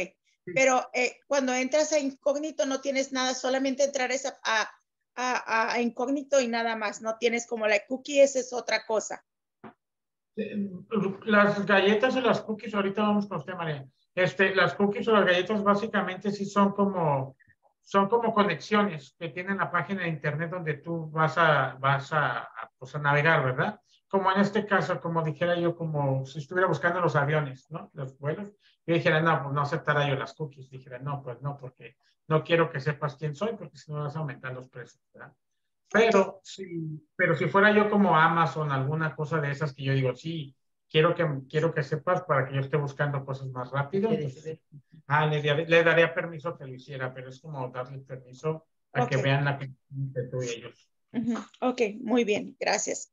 Pero eh, cuando entras a incógnito no tienes nada, solamente entrar a, a, a- incógnito y nada más. No tienes como la cookie, esa es otra cosa. Eh, Las galletas y las cookies, ahorita vamos con usted, María. Este, las cookies o las galletas básicamente sí son como, son como conexiones que tienen la página de internet donde tú vas a, vas a, pues, a navegar, ¿verdad? Como en este caso, como dijera yo, como si estuviera buscando los aviones, ¿no? Los vuelos. Yo dijera, no, pues no aceptará yo las cookies. Dijera, no, pues no, porque no quiero que sepas quién soy, porque si no vas a aumentar los precios, ¿verdad? Pero si, pero si fuera yo como Amazon, alguna cosa de esas que yo digo, sí, quiero que, quiero que sepas para que yo esté buscando cosas más rápido. Entonces, decir, ah, le, daría- le daría permiso que lo hiciera, pero es como darle permiso a que vean la que tú y ellos. Ujú, Ok, muy bien, gracias.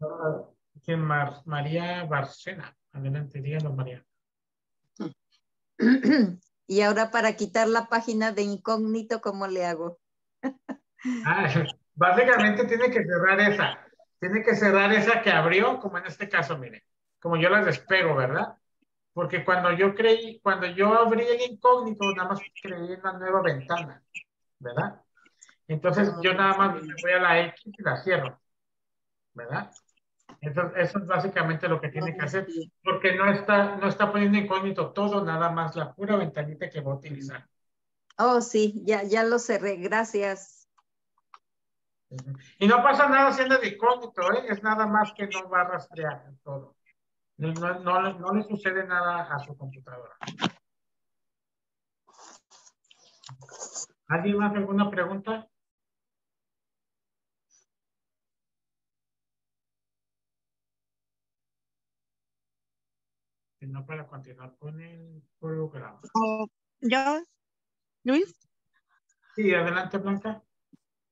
Ah, ¿Quién más? María Barcena. Adelante, díganos, María. (clears throat) Y ahora para quitar la página de incógnito, ¿cómo le hago? (laughs) Ah, básicamente tiene que cerrar esa. Tiene que cerrar esa que abrió, como en este caso, mire, como yo las despego, ¿verdad? Porque cuando yo creí, cuando yo abrí el incógnito, nada más creí una nueva ventana, ¿verdad? Entonces yo nada más voy a la X y la cierro, ¿verdad? Entonces, eso es básicamente lo que tiene que hacer, porque no está, no está poniendo incógnito todo, nada más la pura ventanita que va a utilizar. Oh, sí, ya, ya lo cerré, gracias. Y no pasa nada siendo de incógnito, ¿eh? Es nada más que no va a rastrear todo. No, no, no, le- no le sucede nada a su computadora. ¿Alguien más alguna pregunta? No, para continuar con el programa. O- ¿Yo? Luis, Sí, adelante, Blanca.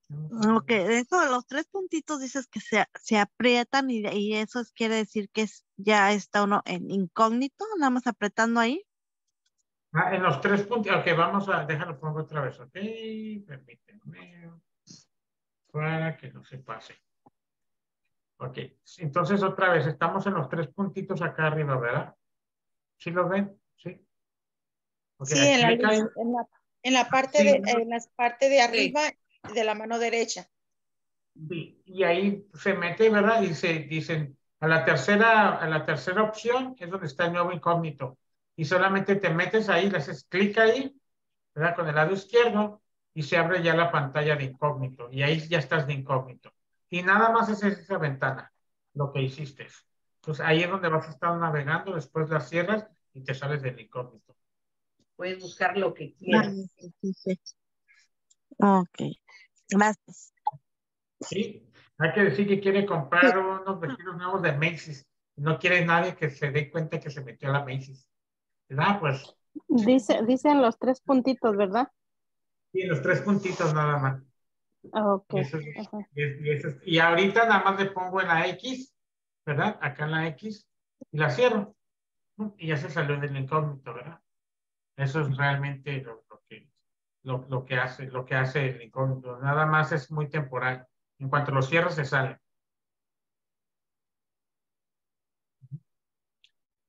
ok, eso de los tres puntitos dices que se, se aprietan y, y eso es- quiere decir que es- ya está uno en incógnito, nada más apretando ahí. Ah, en los tres puntos, ok, vamos a, déjalo pongo otra vez, ok, permítanme, para que no se pase. Ok, entonces otra vez, estamos en los tres puntitos acá arriba, ¿verdad? ¿Sí lo ven? Sí. Ok, Sí, en la, en la, en la parte Sí. de, en la parte de arriba de la mano derecha. Sí, y ahí se mete, ¿verdad? Y se dicen, a la tercera, a la tercera opción es donde está el nuevo incógnito. Y solamente te metes ahí, le haces clic ahí, ¿verdad? Con el lado izquierdo y se abre ya la pantalla de incógnito. Y ahí ya estás de incógnito. Y nada más es esa ventana, lo que hiciste. Entonces ahí es donde vas a estar navegando, después la cierras y te sales del incógnito. Puedes buscar lo que quieras. Ok, gracias. ¿Sí? Hay que decir que quiere comprar unos vestidos nuevos de Macy's. No quiere nadie que se dé cuenta que se metió a la Macy's. ¿Verdad? Pues Dice, dicen los tres puntitos, ¿verdad? sí, los tres puntitos nada más. Ok. Y, eso es- ajá. y es- y eso es- y ahorita nada más le pongo en la X, ¿verdad? Acá en la X y la cierro. Y ya se salió del incógnito, ¿verdad? Eso es realmente lo, lo que, lo, lo que hace, lo que hace el incógnito. Nada más es muy temporal. En cuanto lo cierras, se sale.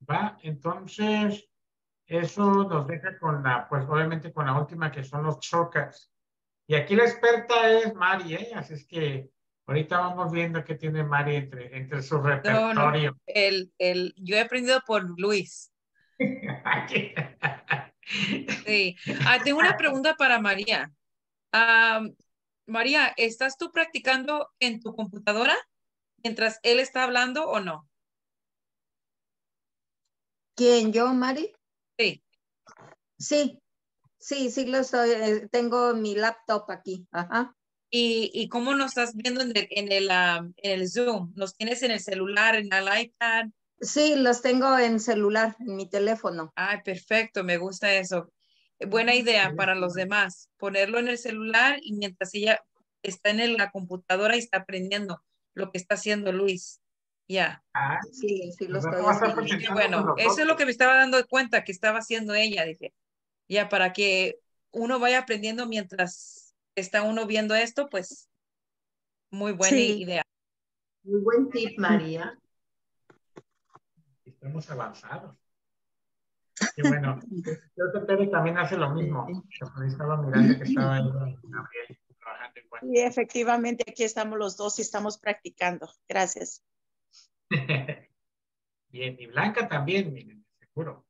Va, entonces, eso nos deja con la, pues obviamente con la última que son los shortcuts. Y aquí la experta es Mari, ¿eh? Así es que Ahorita vamos viendo qué tiene Mari entre, entre su repertorio. El, el, yo he aprendido por Luis. (laughs) sí. Ah, tengo una pregunta para María. María, ¿estás tú practicando en tu computadora mientras él está hablando o no? ¿Quién, yo, Mari? Sí. Sí, sí, sí lo estoy. Eh, tengo mi laptop aquí. Ajá. ¿Y, y cómo nos estás viendo en el, en el, en el Zoom? ¿Los tienes en el celular, en el iPad? Sí, los tengo en celular, en mi teléfono. Ay, perfecto, me gusta eso. Buena idea para los demás, ponerlo en el celular y mientras ella está en la computadora y está aprendiendo lo que está haciendo Luis. Ya. Ah, sí, sí, lo estoy haciendo. Bueno, eso es lo que me estaba dando cuenta que estaba haciendo ella, dije. Ya, para que uno vaya aprendiendo mientras está uno viendo esto, pues muy buena idea. Muy buen tip, María. Estamos avanzados. Y bueno, creo que Tere también hace lo mismo. Estaba mirando que estaba ahí trabajando igual. Y efectivamente aquí estamos los dos y estamos practicando. Gracias. (laughs) Bien, y Blanca también, miren, seguro.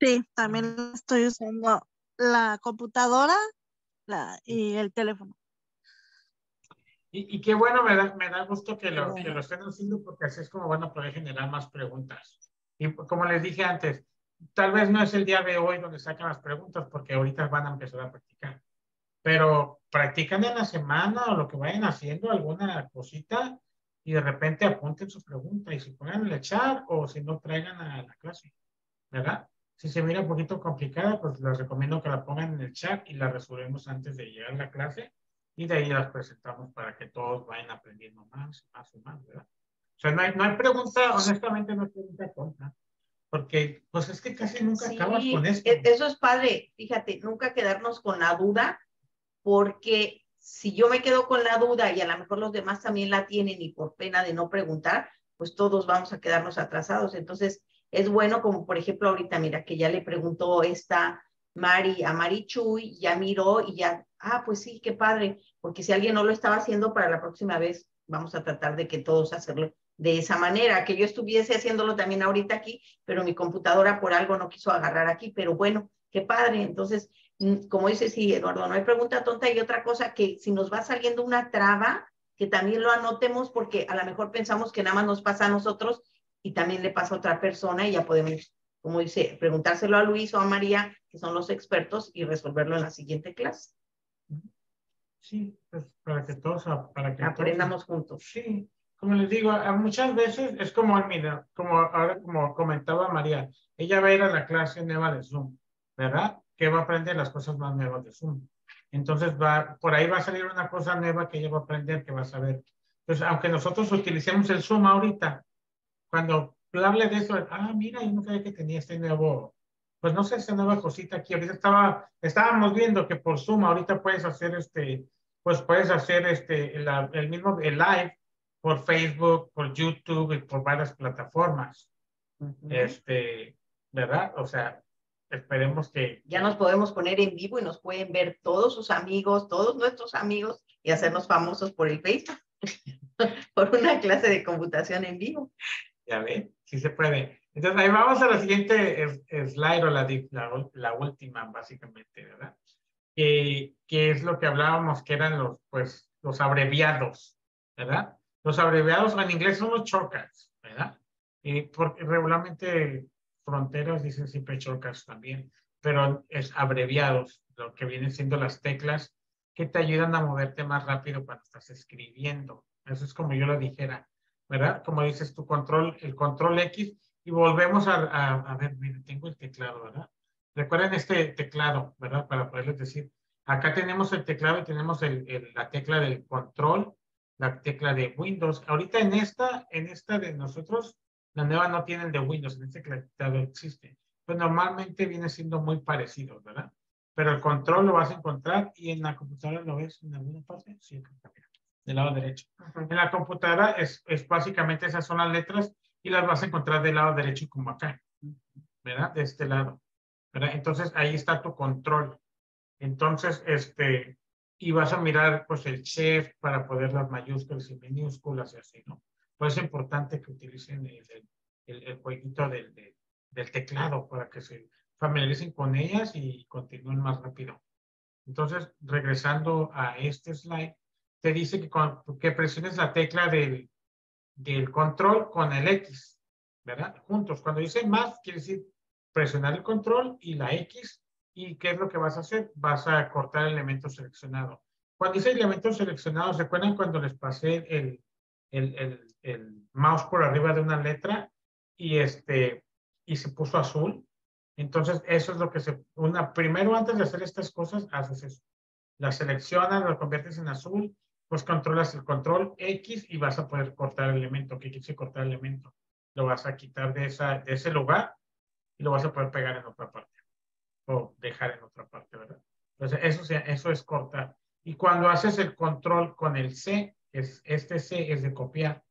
Sí, también estoy usando la computadora la, y el teléfono. Y, y, qué bueno, me da, me da gusto que lo, que lo estén haciendo porque así es como van a poder generar más preguntas. Y como les dije antes, tal vez no es el día de hoy donde sacan las preguntas porque ahorita van a empezar a practicar. Pero practican en la semana o lo que vayan haciendo, alguna cosita, y de repente apunten su pregunta y si pongan el chat o si no traigan a la clase, ¿verdad? Si se mira un poquito complicada, pues les recomiendo que la pongan en el chat y la resolvemos antes de llegar a la clase y de ahí las presentamos para que todos vayan aprendiendo más, más y más, ¿verdad? O sea, no hay, no hay pregunta, honestamente no hay pregunta contra, porque pues es que casi nunca acabas con esto. E, eso es padre, fíjate, nunca quedarnos con la duda, porque si yo me quedo con la duda y a lo mejor los demás también la tienen y por pena de no preguntar, pues todos vamos a quedarnos atrasados. Entonces, es bueno como por ejemplo ahorita, mira, que ya le preguntó esta Mari a Mari Chuy, ya miró y ya, ah, pues sí, qué padre, porque si alguien no lo estaba haciendo para la próxima vez, vamos a tratar de que todos hacerlo de esa manera, que yo estuviese haciéndolo también ahorita aquí, pero mi computadora por algo no quiso agarrar aquí, pero bueno, qué padre. Entonces, mm, como dice, sí, Eduardo, no hay pregunta tonta y otra cosa que si nos va saliendo una traba, que también lo anotemos porque a lo mejor pensamos que nada más nos pasa a nosotros y también le pasa a otra persona y ya podemos, como dice, preguntárselo a Luis o a María, que son los expertos, y resolverlo en la siguiente clase. Sí, pues para que todos, para que aprendamos juntos. Sí, como les digo, muchas veces es como, mira, como ahora como comentaba María, ella va a ir a la clase nueva de Zoom, ¿verdad? Que va a aprender las cosas más nuevas de Zoom. Entonces va, por ahí va a salir una cosa nueva que ella va a aprender, que va a saber. Entonces, aunque nosotros utilicemos el Zoom ahorita, cuando hable de eso, ah, mira, yo no sabía que tenía este nuevo, pues no sé, esa nueva cosita aquí. Ahorita estaba, estábamos viendo que por Zoom ahorita puedes hacer este, pues puedes hacer este, el mismo, el live por Facebook, por YouTube y por varias plataformas. Este, ¿verdad? O sea, esperemos que... Ya nos podemos poner en vivo y nos pueden ver todos sus amigos, todos nuestros amigos y hacernos famosos por el Facebook, (laughs) por una clase de computación en vivo. Ya ven, sí se puede. Entonces, ahí vamos a la siguiente slide o la, la, última, básicamente, ¿verdad? Que, que es lo que hablábamos, que eran los, pues, los abreviados, ¿verdad? Los abreviados en inglés son los shortcuts, ¿verdad? Y porque regularmente fronteras dicen siempre shortcuts también, pero es abreviados, lo que vienen siendo las teclas que te ayudan a moverte más rápido cuando estás escribiendo. Eso es como yo lo dijera, ¿verdad? Como dices tu control, el control X, y volvemos a, a, ver, mire, tengo el teclado, ¿verdad? Recuerden este teclado, ¿verdad? Para poderles decir, acá tenemos el teclado y tenemos el, la tecla del control la tecla de Windows. Ahorita en esta, en esta de nosotros, la nueva no tiene el de Windows, en este teclado existe. Pues normalmente viene siendo muy parecido, ¿verdad? Pero el control lo vas a encontrar y en la computadora lo ves en alguna parte, sí, del lado derecho. En la computadora es, es básicamente esas son las letras y las vas a encontrar del lado derecho como acá, ¿verdad? De este lado, ¿verdad? Entonces ahí está tu control. Entonces, este, y vas a mirar pues el chef para poder las mayúsculas y minúsculas y así, ¿no? Pues es importante que utilicen el, el, el jueguito del, del, teclado para que se familiaricen con ellas y continúen más rápido. Entonces, regresando a este slide, te dice que, que presiones la tecla del, del control con el X, ¿verdad? Juntos. Cuando dice más, quiere decir presionar el control y la X ¿Y qué es lo que vas a hacer? Vas a cortar el elemento seleccionado. Cuando dice elementos seleccionados, ¿recuerdan cuando les pasé el, el, el, el, mouse por arriba de una letra y, este, y se puso azul? Entonces, eso es lo que se... Una, primero, antes de hacer estas cosas, haces eso. La seleccionas, lo conviertes en azul, pues controlas el control X y vas a poder cortar el elemento. ¿Qué quiere cortar el elemento? Lo vas a quitar de, esa, de ese lugar y lo vas a poder pegar en otra parte o dejar en otra parte, ¿verdad? Entonces, eso, eso es cortar. Y cuando haces el control con el C, es, este C es de copiar.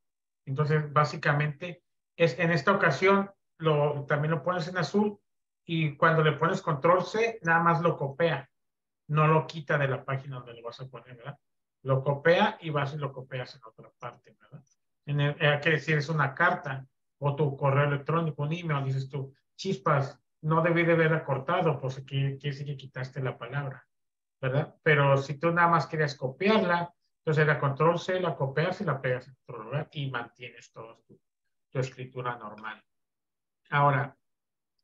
Entonces, básicamente, es, en esta ocasión lo, también lo pones en azul y cuando le pones control C, nada más lo copia. No lo quita de la página donde lo vas a poner, ¿verdad? Lo copia y vas y lo copias en otra parte, ¿verdad? En el, eh, que decir, es una carta o tu correo electrónico, un email, dices tú, chispas, no debí de haber acortado, pues quiere decir que quitaste la palabra, ¿verdad? Pero si tú nada más querías copiarla, entonces era control C, la copias y la pegas en otro lugar y mantienes toda tu, escritura normal. Ahora,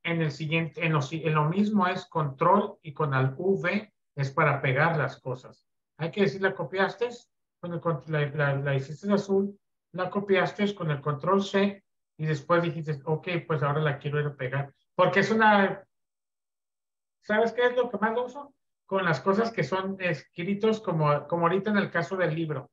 en el siguiente, en lo, lo, mismo es control y con el V es para pegar las cosas. Hay que decir, la copiaste, con el, la, la, la hiciste azul, la copiaste con el control C y después dijiste, ok, pues ahora la quiero ir a pegar. Porque es una, ¿sabes qué es lo que más uso? Con las cosas que son escritos como, como ahorita en el caso del libro,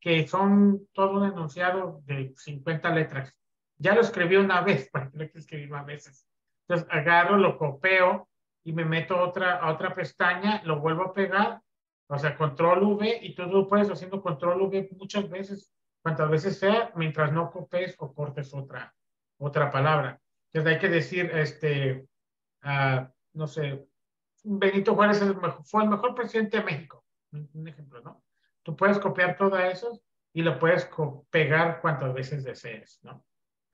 que son todo un enunciado de 50 letras. Ya lo escribí una vez, (laughs) para que que escribir más veces. Entonces agarro, lo copio y me meto otra, a otra pestaña, lo vuelvo a pegar, o sea, control V, y tú lo puedes haciendo control V muchas veces, cuantas veces sea, mientras no copies o cortes otra, otra palabra hay que decir, este, uh, no sé, Benito Juárez fue el mejor presidente de México, un ejemplo, ¿no? Tú puedes copiar todo eso y lo puedes pegar cuantas veces desees, ¿no?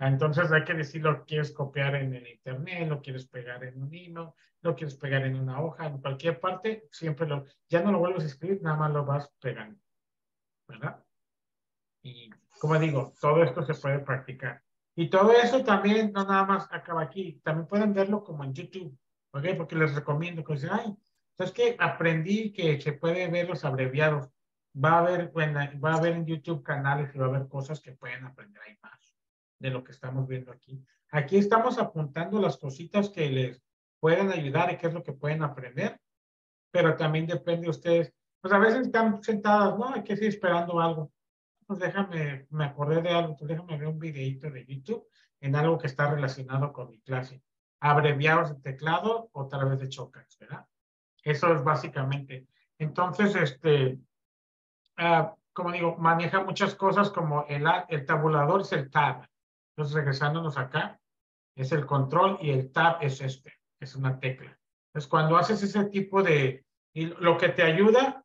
Entonces hay que decir lo quieres copiar en el internet, lo quieres pegar en un hilo, lo quieres pegar en una hoja, en cualquier parte, siempre lo, ya no lo vuelves a escribir, nada más lo vas pegando, ¿verdad? Y como digo, todo esto se puede practicar. Y todo eso también no nada más acaba aquí, también pueden verlo como en YouTube, ¿ok? Porque les recomiendo que dicen, ay, entonces que aprendí que se puede ver los abreviados. Va a haber, bueno, va a haber en YouTube canales y va a haber cosas que pueden aprender ahí más de lo que estamos viendo aquí. Aquí estamos apuntando las cositas que les pueden ayudar y qué es lo que pueden aprender, pero también depende de ustedes. Pues a veces están sentadas, ¿no? Hay que seguir esperando algo pues déjame, me acordé de algo, pues déjame ver un videito de YouTube en algo que está relacionado con mi clase. Abreviados de teclado o través de chocas, ¿verdad? Eso es básicamente. Entonces, este, uh, como digo, maneja muchas cosas como el, el tabulador es el tab. Entonces, regresándonos acá, es el control y el tab es este, es una tecla. Entonces, cuando haces ese tipo de, y lo que te ayuda,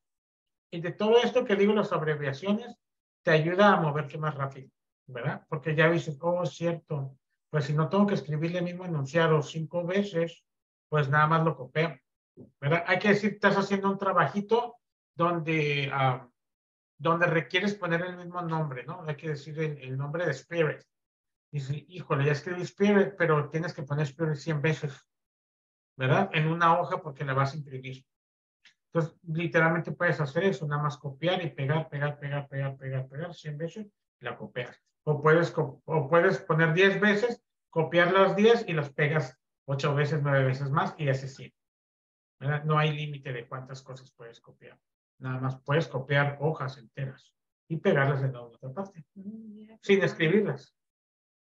y de todo esto que digo, las abreviaciones, te ayuda a moverte más rápido, ¿verdad? Porque ya dices, oh, es cierto, pues si no tengo que escribirle el mismo enunciado cinco veces, pues nada más lo copio, ¿verdad? Hay que decir, estás haciendo un trabajito donde, uh, donde requieres poner el mismo nombre, ¿no? Hay que decir el, nombre de Spirit. Híjole, ya escribí Spirit, pero tienes que poner Spirit 100 veces, ¿verdad? En una hoja porque la vas a imprimir. Entonces, literalmente puedes hacer eso, nada más copiar y pegar, pegar, pegar, pegar, pegar, pegar 100 veces y la copias. O puedes, o puedes poner 10 veces, copiar las 10 y las pegas 8 veces, 9 veces más y haces 100. No hay límite de cuántas cosas puedes copiar. Nada más puedes copiar hojas enteras y pegarlas en la otra parte, sin escribirlas.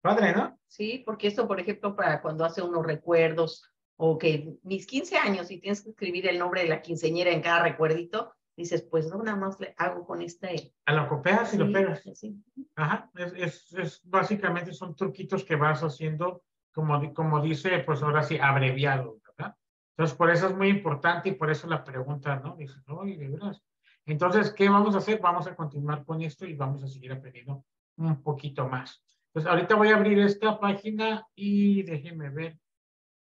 Padre, ¿no? Sí, porque esto, por ejemplo, para cuando hace unos recuerdos o que mis 15 años y tienes que escribir el nombre de la quinceñera en cada recuerdito, dices, pues no, nada más le hago con este. A lo copias y lo pegas. Sí. Ajá, es, es, básicamente son truquitos que vas haciendo, como, como dice, pues ahora sí, abreviado, ¿verdad? Entonces, por eso es muy importante y por eso la pregunta, ¿no? Dices, no, de veras. Entonces, ¿qué vamos a hacer? Vamos a continuar con esto y vamos a seguir aprendiendo un poquito más. Entonces, ahorita voy a abrir esta página y déjenme ver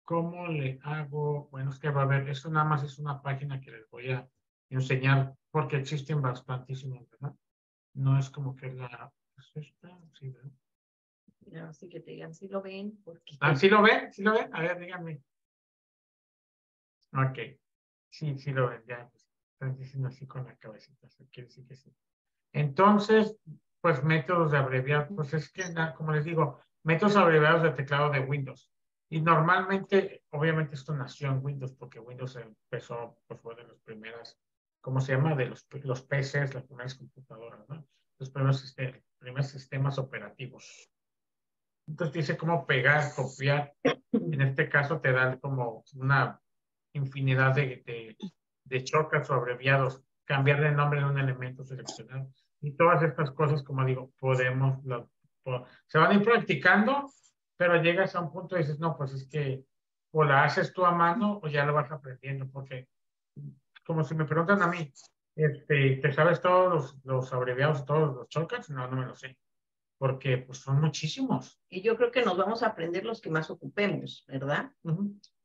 cómo le hago. Bueno, es que va a ver, esto nada más es una página que les voy a enseñar porque existen bastantísimos, ¿verdad? No es como que la... ¿es esta? Sí, ¿verdad? Así que te digan si lo ven. Porque... Ah, ¿sí lo ven? ¿Sí lo ven? A ver, díganme. Ok. Sí, sí lo ven, ya. Pues, están diciendo así con la cabecita. Eso quiere decir que sí. Entonces, pues métodos de abreviar, pues es que, como les digo, métodos abreviados de teclado de Windows. Y normalmente, obviamente esto nació en Windows porque Windows empezó, pues fue de las primeras, ¿cómo se llama? De los, los PCs, las primeras computadoras, ¿no? Los primeros, primeros sistemas operativos. Entonces dice cómo pegar, copiar. En este caso te dan como una infinidad de, de, de chocas o abreviados, cambiar el nombre de un elemento seleccionado. Y todas estas cosas, como digo, podemos, se van a ir practicando, pero llegas a un punto y dices, no, pues es que o la haces tú a mano o ya lo vas aprendiendo, porque como si me preguntan a mí, este, ¿te sabes todos los, los abreviados, todos los chocas? No, no me lo sé, porque pues son muchísimos. Y yo creo que nos vamos a aprender los que más ocupemos, ¿verdad?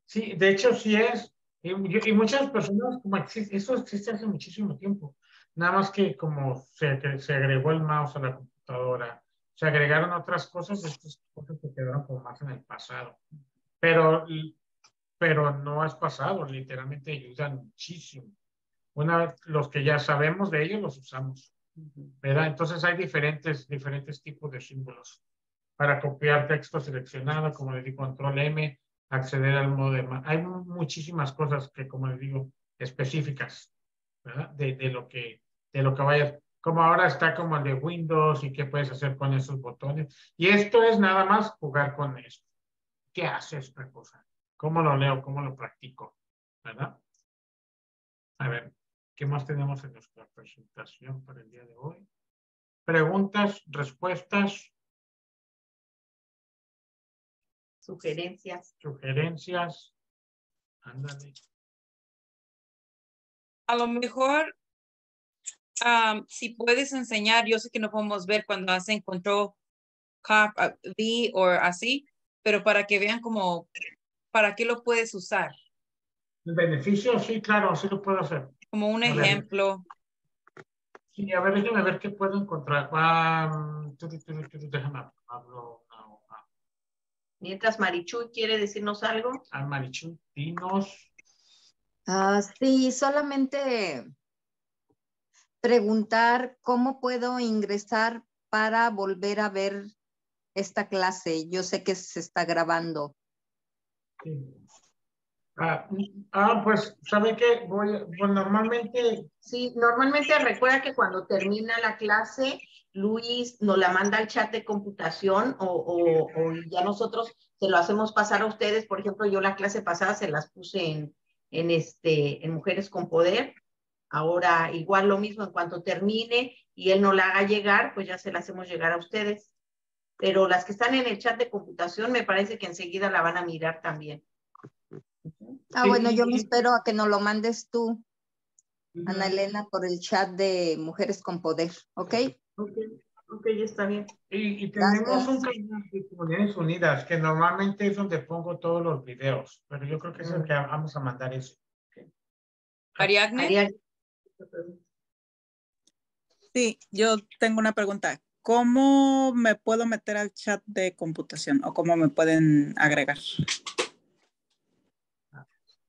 Sí, de hecho sí es, y, y muchas personas, como eso existe hace muchísimo tiempo. Nada más que como se, se agregó el mouse a la computadora, se agregaron otras cosas, estas cosas que quedaron como más en el pasado. Pero, pero no es pasado, literalmente ayudan muchísimo. Una vez los que ya sabemos de ellos los usamos. ¿verdad? Entonces hay diferentes, diferentes tipos de símbolos. Para copiar texto seleccionado, como le digo, control M, acceder al modo de... Hay muchísimas cosas que, como les digo, específicas, ¿verdad? De, de, lo que, de lo que vayas. Como ahora está como el de Windows y qué puedes hacer con esos botones. Y esto es nada más jugar con esto. ¿Qué hace esta cosa? ¿Cómo lo leo? ¿Cómo lo practico? ¿Verdad? A ver, ¿qué más tenemos en nuestra presentación para el día de hoy? Preguntas, respuestas. Sugerencias. Sugerencias. Ándale. A lo mejor, um, si puedes enseñar, yo sé que no podemos ver cuando hacen control cop, V o así, pero para que vean como, ¿para qué lo puedes usar? El beneficio, sí, claro, sí lo puedo hacer. Como un ejemplo. Sí, a ver, déjame ver qué puedo encontrar. Um, déjame hablo. Mientras Marichu quiere decirnos algo. Ah, Marichu, dinos. Ah, sí, solamente preguntar cómo puedo ingresar para volver a ver esta clase. Yo sé que se está grabando. Sí. Ah, ah, pues, ¿sabe qué? Voy, pues normalmente... Sí, normalmente recuerda que cuando termina la clase, Luis nos la manda al chat de computación o, o, o, ya nosotros se lo hacemos pasar a ustedes. Por ejemplo, yo la clase pasada se las puse en, en, este, en Mujeres con Poder. Ahora igual lo mismo, en cuanto termine y él no la haga llegar, pues ya se la hacemos llegar a ustedes. Pero las que están en el chat de computación me parece que enseguida la van a mirar también. Ah, bueno, yo me espero a que nos lo mandes tú, Ana Elena, por el chat de Mujeres con Poder, ¿ok? Ok, ok, está bien. Y, y tenemos Gracias. un canal de Comunidades Unidas, que normalmente es donde pongo todos los videos, pero yo creo que es el que vamos a mandar eso. Okay. Ariadne. Ariadne. Sí, yo tengo una pregunta. ¿Cómo me puedo meter al chat de computación o cómo me pueden agregar?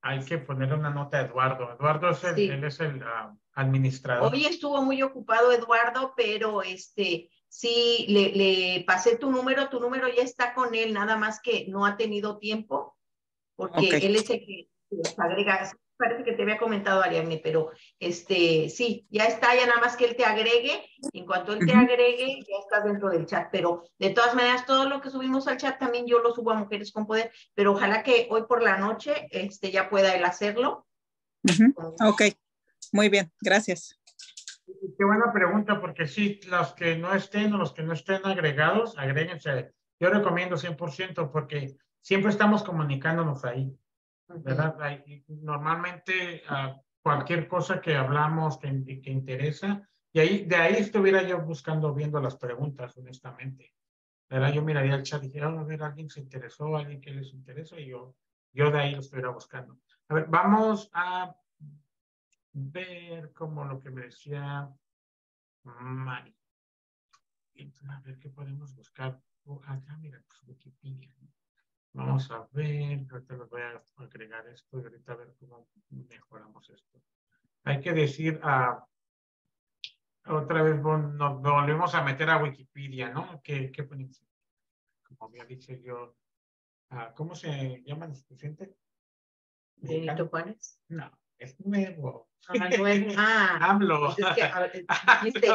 hay que ponerle una nota a Eduardo. Eduardo es el, sí. él es el uh, administrador. Hoy estuvo muy ocupado Eduardo, pero este sí le, le, pasé tu número, tu número ya está con él, nada más que no ha tenido tiempo, porque okay. él es el que los agrega. Parece que te había comentado Ariadne, pero este sí, ya está, ya nada más que él te agregue. En cuanto él te uh -huh. agregue, ya estás dentro del chat. Pero de todas maneras, todo lo que subimos al chat también yo lo subo a Mujeres con Poder. Pero ojalá que hoy por la noche este, ya pueda él hacerlo. Uh -huh. Ok, muy bien, gracias. Qué buena pregunta, porque sí, los que no estén o los que no estén agregados, agréguense. Yo recomiendo 100% porque siempre estamos comunicándonos ahí. ¿Verdad? Normalmente cualquier cosa que hablamos que, que interesa. Y ahí, de ahí estuviera yo buscando, viendo las preguntas, honestamente. ¿verdad? Yo miraría el chat y dijera, a ver, alguien se interesó, alguien que les interesa, y yo, yo de ahí lo estuviera buscando. A ver, vamos a ver como lo que me decía Mari. a ver qué podemos buscar. Oh, acá, mira, pues Wikipedia. Vamos a ver, ahorita les voy a agregar esto y ahorita a ver cómo mejoramos esto. Hay que decir a... otra vez nos volvemos a meter a Wikipedia, ¿no? ¿Qué, qué Como había dicho yo, ah, ¿cómo se llama el presidente? ¿Benito Juárez? No, es nuevo. Ah. (laughs) Ah, AMLO. es que, a ver, (laughs) dijiste,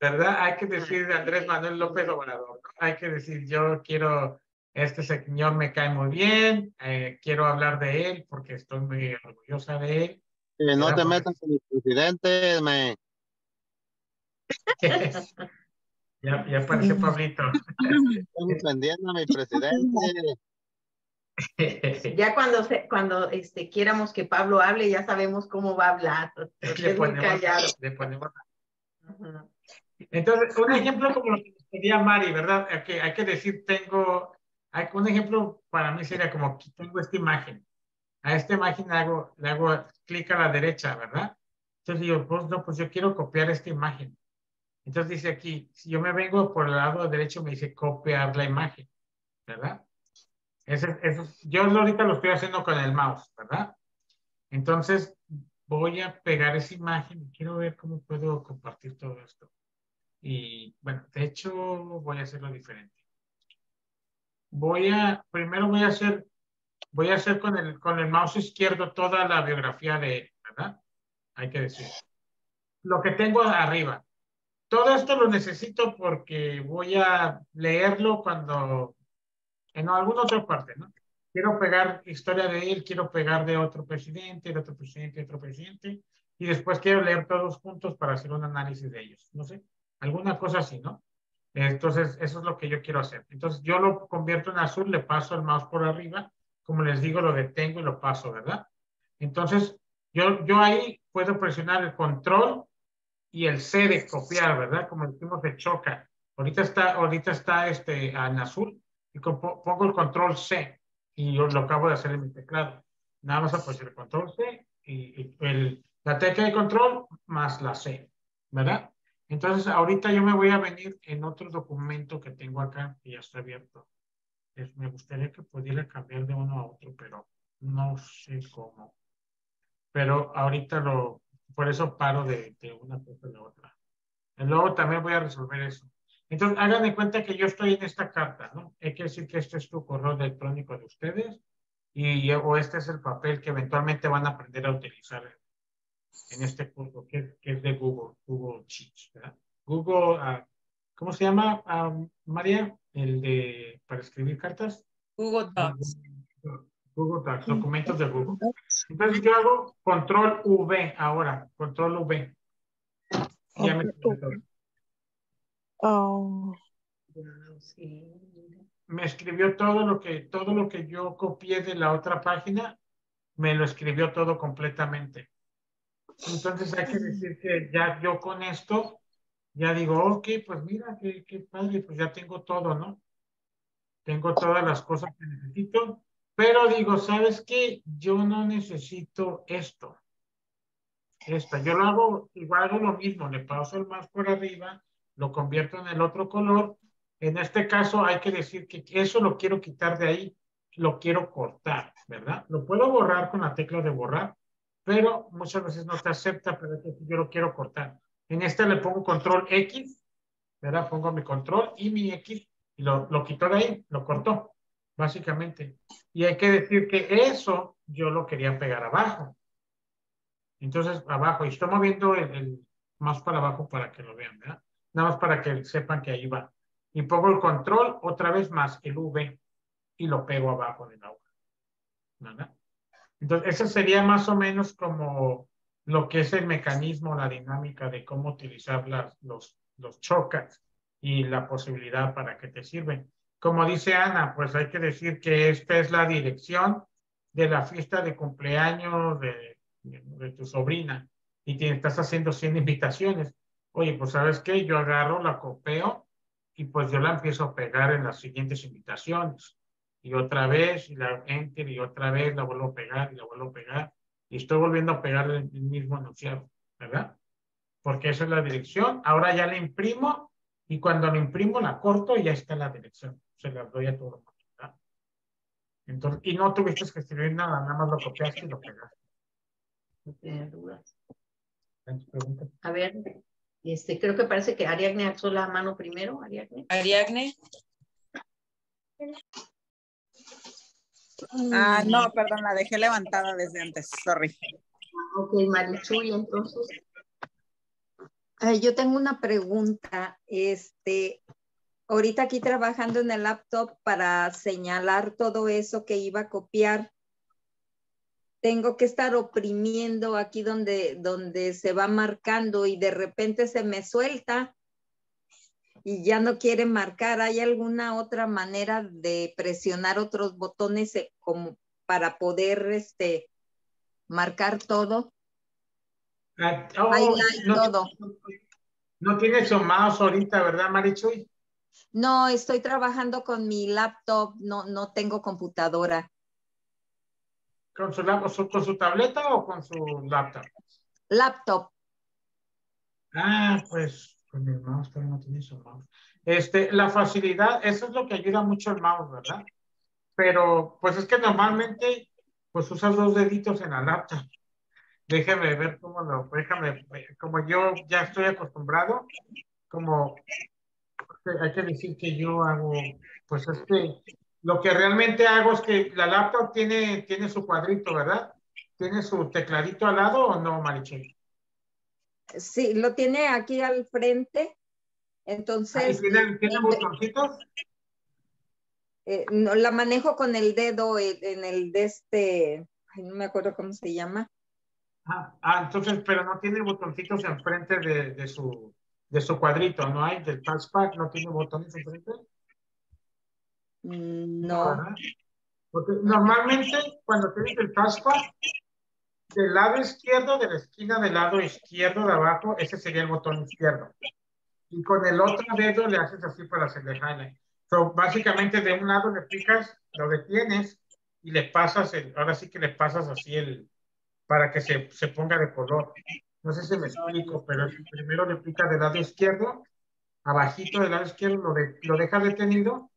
¿Verdad? Hay que decir de Andrés Manuel López Obrador. Hay que decir, yo quiero, este señor me cae muy bien, eh, quiero hablar de él porque estoy muy orgullosa de él. No te metas con el presidente, me. (laughs) Ya, ya apareció Pablito. Están ofendiendo a mi presidente. (laughs) ya cuando se, cuando este quiéramos que Pablo hable, ya sabemos cómo va a hablar. le ponemos, le ponemos Ujú. Entonces, un ejemplo como lo que nos pedía Mari, ¿verdad? Hay que, hay que decir, tengo, hay, un ejemplo para mí sería como tengo esta imagen. A esta imagen hago, le hago clic a la derecha, ¿verdad? Entonces digo, pues no, pues yo quiero copiar esta imagen. Entonces dice aquí, si yo me vengo por el lado derecho, me dice copiar la imagen, ¿verdad? Ese, eso, yo ahorita lo estoy haciendo con el mouse, ¿verdad? Entonces voy a pegar esa imagen y quiero ver cómo puedo compartir todo esto. Y bueno, de hecho voy a hacerlo diferente. Voy a, primero voy a hacer, voy a hacer con el, con el mouse izquierdo toda la biografía de él, ¿verdad? Hay que decir. Lo que tengo arriba. Todo esto lo necesito porque voy a leerlo cuando, en alguna otra parte, ¿no? Quiero pegar historia de él, quiero pegar de otro presidente, de otro presidente, de otro presidente, y después quiero leer todos juntos para hacer un análisis de ellos. No sé, alguna cosa así, ¿no? Entonces, eso es lo que yo quiero hacer. Entonces, yo lo convierto en azul, le paso el mouse por arriba, como les digo, lo detengo y lo paso, ¿verdad? Entonces, yo, yo ahí puedo presionar el control y el C de copiar, ¿verdad? Como decimos de choca. Ahorita está, ahorita está este, en azul y pongo el control C y yo lo acabo de hacer en mi teclado. Nada más apoyar el control C y, y el, la tecla de control más la C, ¿verdad? Entonces, ahorita yo me voy a venir en otro documento que tengo acá, que ya está abierto. Es- me gustaría que pudiera cambiar de uno a otro, pero no sé cómo. Pero ahorita lo, por eso paro de, de una cosa a la otra. Y luego también voy a resolver eso. Entonces, hagan cuenta que yo estoy en esta carta, ¿no? Hay que decir que este es tu correo electrónico de ustedes y o este es el papel que eventualmente van a aprender a utilizar en este curso, que, es- que es de Google, Google Sheets, ¿verdad? Google, ah, ¿cómo se llama, ah, María? El de, para escribir cartas. Google Docs. Google Docs, documentos de Google. Entonces yo hago control V ahora, control V. Ya me. Oh. Me escribió todo lo que, todo lo que yo copié de la otra página, me lo escribió todo completamente. Entonces hay que decir que ya yo con esto, ya digo, ok, pues mira, qué, qué padre, pues ya tengo todo, ¿no? Tengo todas las cosas que necesito, pero digo, ¿sabes qué? Yo no necesito esto. Esta, yo lo hago, igual hago lo mismo, le paso el más por arriba, lo convierto en el otro color. En este caso hay que decir que eso lo quiero quitar de ahí, lo quiero cortar, ¿verdad? Lo puedo borrar con la tecla de borrar, pero muchas veces no te acepta, pero yo lo quiero cortar. En este le pongo control X, ¿verdad? Pongo mi control y mi X y lo, lo quito de ahí, lo cortó, básicamente. Y hay que decir que eso yo lo quería pegar abajo. Entonces, abajo, y estoy moviendo el, el más para abajo para que lo vean, ¿verdad? Nada más para que sepan que ahí va. Y pongo el control otra vez más el V y lo pego abajo de la hoja. ¿Verdad? Entonces, eso sería más o menos como lo que es el mecanismo, la dinámica de cómo utilizar las, los, los y la posibilidad para que te sirven. Como dice Ana, pues hay que decir que esta es la dirección de la fiesta de cumpleaños de, tu sobrina y te estás haciendo 100 invitaciones. Oye, pues sabes qué, yo agarro, la copio y pues yo la empiezo a pegar en las siguientes invitaciones. Y otra vez, y la enter, y otra vez la vuelvo a pegar, y la vuelvo a pegar. Y estoy volviendo a pegar el, el mismo anunciado, ¿verdad? Porque esa es la dirección. Ahora ya la imprimo y cuando la imprimo la corto y ya está la dirección. Se la doy a todo el mundo, ¿verdad? Entonces, y no tuviste que escribir nada, nada más lo copiaste y lo pegaste. No tiene dudas. A ver, este, creo que parece que Ariadne alzó la mano primero, Ariadne. Ariadne. Ah, no, perdón, la dejé levantada desde antes, sorry. Ok, Marichuy, entonces. Yo tengo una pregunta. Este, ahorita aquí trabajando en el laptop para señalar todo eso que iba a copiar, tengo que estar oprimiendo aquí donde, donde se va marcando y de repente se me suelta y ya no quiere marcar. ¿Hay alguna otra manera de presionar otros botones eh, como para poder este, marcar todo? Ah, oh, Highlight no, todo. no tienes su mouse ahorita, ¿verdad, Marichuy? No, estoy trabajando con mi laptop, no, no tengo computadora. ¿Con su, ¿Con su tableta o con su laptop? Laptop. Ah, pues con mouse todavía no tiene su mouse. Este, la facilidad, eso es lo que ayuda mucho el mouse, ¿verdad? Pero, pues es que normalmente, pues usas dos deditos en la laptop. Déjame ver cómo lo, déjame, como yo ya estoy acostumbrado, como hay que decir que yo hago, pues es que lo que realmente hago es que la laptop tiene, tiene su cuadrito, ¿verdad? ¿Tiene su tecladito al lado o no, Marichel? Sí, lo tiene aquí al frente. Ah, ¿y Entonces, ¿Tiene, tiene en- botoncitos? eh, no, la manejo con el dedo en el de este, ay, no me acuerdo cómo se llama. Ah, ah, entonces, pero no tiene botoncitos enfrente de, de su, de su cuadrito, ¿no hay? Del touchpad, ¿no tiene botones enfrente? Mm, No. Porque normalmente cuando tienes el touchpad, del lado izquierdo, de la esquina del lado izquierdo de abajo, ese sería el botón izquierdo. Y con el otro dedo le haces así para hacerle highlight. So, básicamente de un lado le picas, lo detienes y le pasas, el, ahora sí que le pasas así el, para que se, se ponga de color. No sé si me explico, pero primero le pica del lado izquierdo, abajito del lado izquierdo, lo, de, lo deja detenido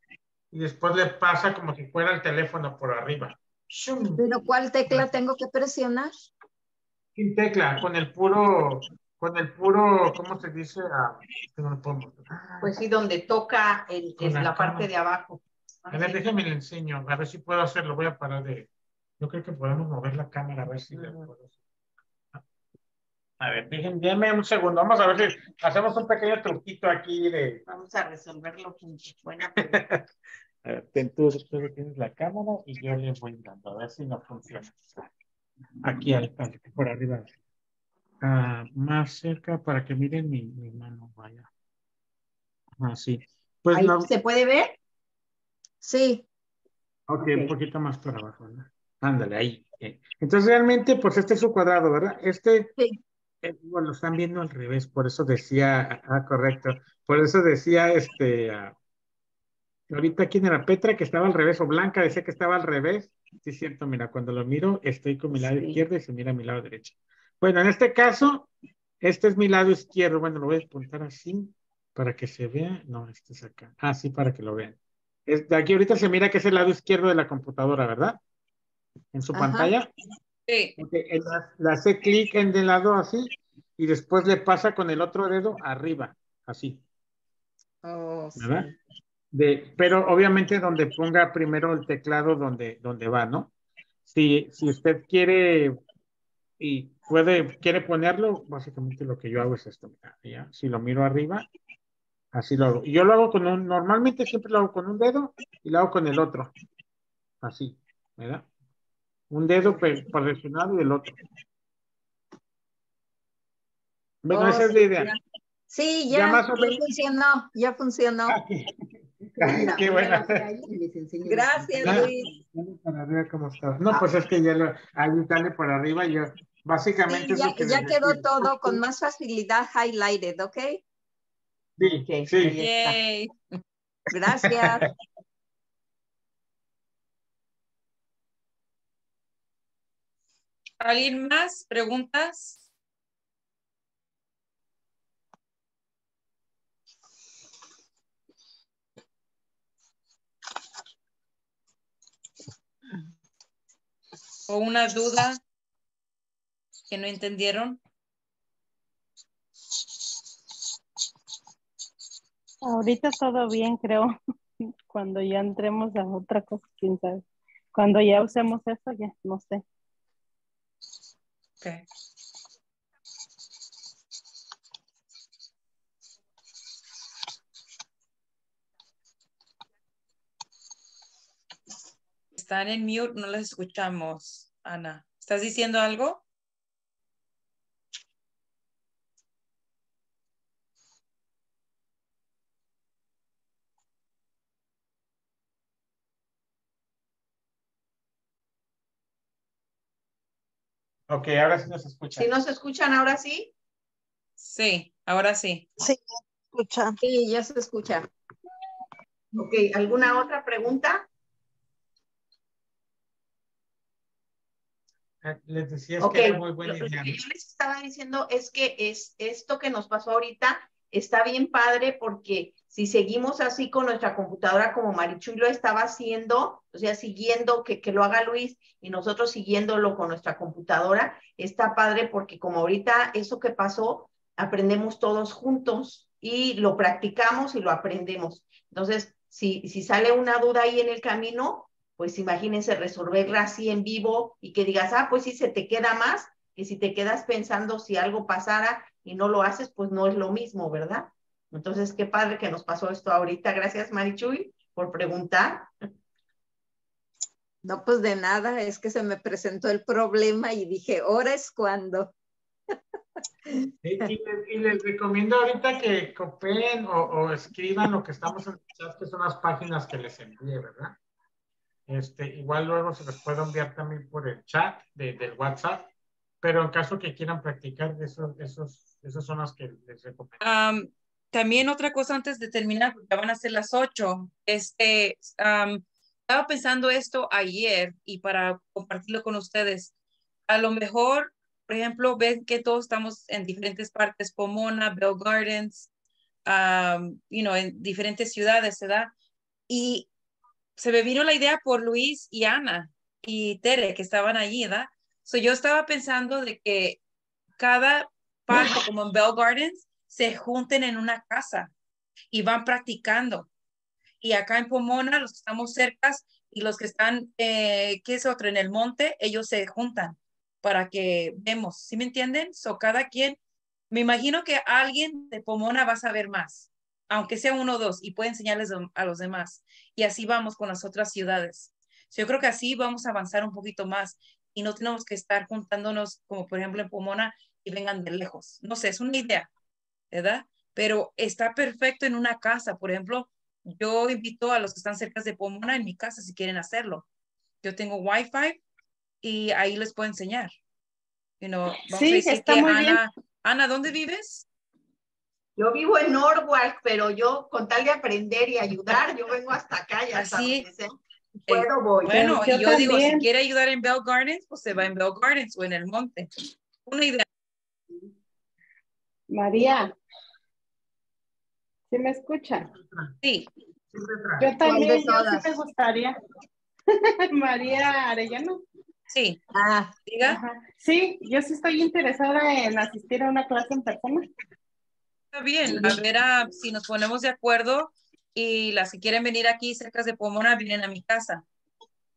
y después le pasa como si fuera el teléfono por arriba. ¡Shum! pero ¿cuál tecla tengo que presionar? Sin tecla, con el puro, con el puro, ¿cómo se dice? Ah. Pues sí, donde toca el, es la la parte de abajo. A ver, déjame le enseño, a ver si puedo hacerlo. Voy a parar de. Yo creo que podemos mover la cámara, a ver si le puedo hacer. A ver, déjenme, un segundo. Vamos a ver si hacemos un pequeño truquito aquí de. Vamos a resolverlo juntos. (laughs) A ver, ten tú, después tienes la cámara y yo le voy dando, a ver si no funciona. Aquí al, al- por arriba. Ah, más cerca para que miren mi, mi mano, vaya. Así. Pues Ahí, no, ¿Se puede ver? Sí, Ok, Ok. un poquito más para abajo, ¿no? Ándale, ahí. Entonces, realmente, pues este es su cuadrado, ¿verdad? Este, Sí. eh, bueno, lo están viendo al revés, por eso decía, ah, correcto, por eso decía, este, ah, ahorita quién era Petra, que estaba al revés, o Blanca decía que estaba al revés. Sí, cierto, mira, cuando lo miro, estoy con mi lado Sí. izquierdo y se mira a mi lado derecho. Bueno, en este caso, este es mi lado izquierdo. Bueno, lo voy a apuntar así para que se vea. No, este es acá. Ah, sí, para que lo vean. Es, de aquí ahorita se mira que es el lado izquierdo de la computadora, ¿verdad? En su Ajá. pantalla. Sí. Ok, él la- le hace clic en el lado así y después le pasa con el otro dedo arriba, así, Oh, sí. De, pero obviamente donde ponga primero el teclado donde, donde va, ¿no? Si, si usted quiere y puede, quiere ponerlo, básicamente lo que yo hago es esto, ¿ya? Si lo miro arriba, así lo hago. Yo lo hago con un, normalmente siempre lo hago con un dedo y lo hago con el otro, así, ¿verdad? Un dedo presionado y el otro. Bueno, Oh, esa es la idea. ya. Sí, Ya ya, más o menos- funcionó, ya funcionó. Ah, Qué buena. Gracias, Luis. dale para arriba, ¿cómo estás? No, pues es que ya lo, ahí dale por arriba, yo, básicamente Sí, ya, que quedó decía. todo con más facilidad highlighted, ¿ok? Sí, sí. Yay. Gracias. (laughs) ¿Alguien más? ¿Preguntas? ¿O una duda que no entendieron? Ahorita todo bien, creo. (laughs) Cuando ya entremos a otra cosa, quién sabe. Cuando ya usemos eso, ya no sé. Ok. Están en mute, no les escuchamos, Ana. ¿Estás diciendo algo? Ok, ahora sí nos escuchan. ¿Sí nos escuchan ahora sí? Sí, ahora sí. Sí, escucha. Sí, ya se escucha. Ok, ¿alguna otra pregunta? Les decía es Ok, que era muy buena lo- que yo les estaba diciendo es que es esto que nos pasó ahorita está bien padre porque si seguimos así con nuestra computadora como Marichuy lo estaba haciendo, o sea, siguiendo que, que lo haga Luis y nosotros siguiéndolo con nuestra computadora, está padre porque como ahorita eso que pasó, aprendemos todos juntos y lo practicamos y lo aprendemos. Entonces, si, si sale una duda ahí en el camino, pues imagínense resolverla así en vivo y que digas, ah, pues sí, se te queda más, que si te quedas pensando si algo pasara y no lo haces, pues no es lo mismo, ¿verdad? Entonces, qué padre que nos pasó esto ahorita. Gracias, Marichuy, por preguntar. No, pues de nada, es que se me presentó el problema y dije, ahora es cuando. (laughs) Sí, Y, les, y les recomiendo ahorita que copien o, o escriban lo que estamos en el chat, que son las páginas que les envié, ¿verdad? Este, igual luego se les puede enviar también por el chat de, del WhatsApp, pero en caso que quieran practicar, esos, esos, esas son las que les recomiendo. Am, también otra cosa antes de terminar, porque van a ser las ocho. Este, am, estaba pensando esto ayer y para compartirlo con ustedes. A lo mejor, por ejemplo, ven que todos estamos en diferentes partes, Pomona, Bell Gardens, am, you know, en diferentes ciudades, ¿verdad? Y se me vino la idea por Luis y Ana y Tere, que estaban allí, ¿verdad? So yo estaba pensando de que cada parte, como en Bell Gardens, se junten en una casa y van practicando. Y acá en Pomona, los que estamos cercas y los que están, eh, ¿qué es otro? En el monte, ellos se juntan para que vemos, ¿sí me entienden? So cada quien, me imagino que alguien de Pomona va a saber más, aunque sea uno o dos, y puede enseñarles a los demás. Y así vamos con las otras ciudades. So yo creo que así vamos a avanzar un poquito más y no tenemos que estar juntándonos, como por ejemplo en Pomona, y vengan de lejos. No sé, es una idea, ¿verdad? Pero está perfecto en una casa. Por ejemplo, yo invito a los que están cerca de Pomona en mi casa si quieren hacerlo. Yo tengo Wi-Fi y ahí les puedo enseñar. You know, vamos Sí, a decir está que muy bien. Ana, ¿dónde vives? Yo vivo en Norwalk, pero yo con tal de aprender y ayudar, yo vengo hasta acá y hasta Así. donde sea. Puedo, voy. Bueno, Yo y yo digo, si quiere ayudar en Bell Gardens, pues se va en Bell Gardens o en el monte. Una idea. María. ¿Sí me escucha? Sí, Yo también, yo sí me gustaría. (laughs) María Arellano. sí, Ah, diga. Ajá. Sí, yo sí estoy interesada en asistir a una clase en persona. Está bien, a ver a- si nos ponemos de acuerdo y las que quieren venir aquí cerca de Pomona vienen a mi casa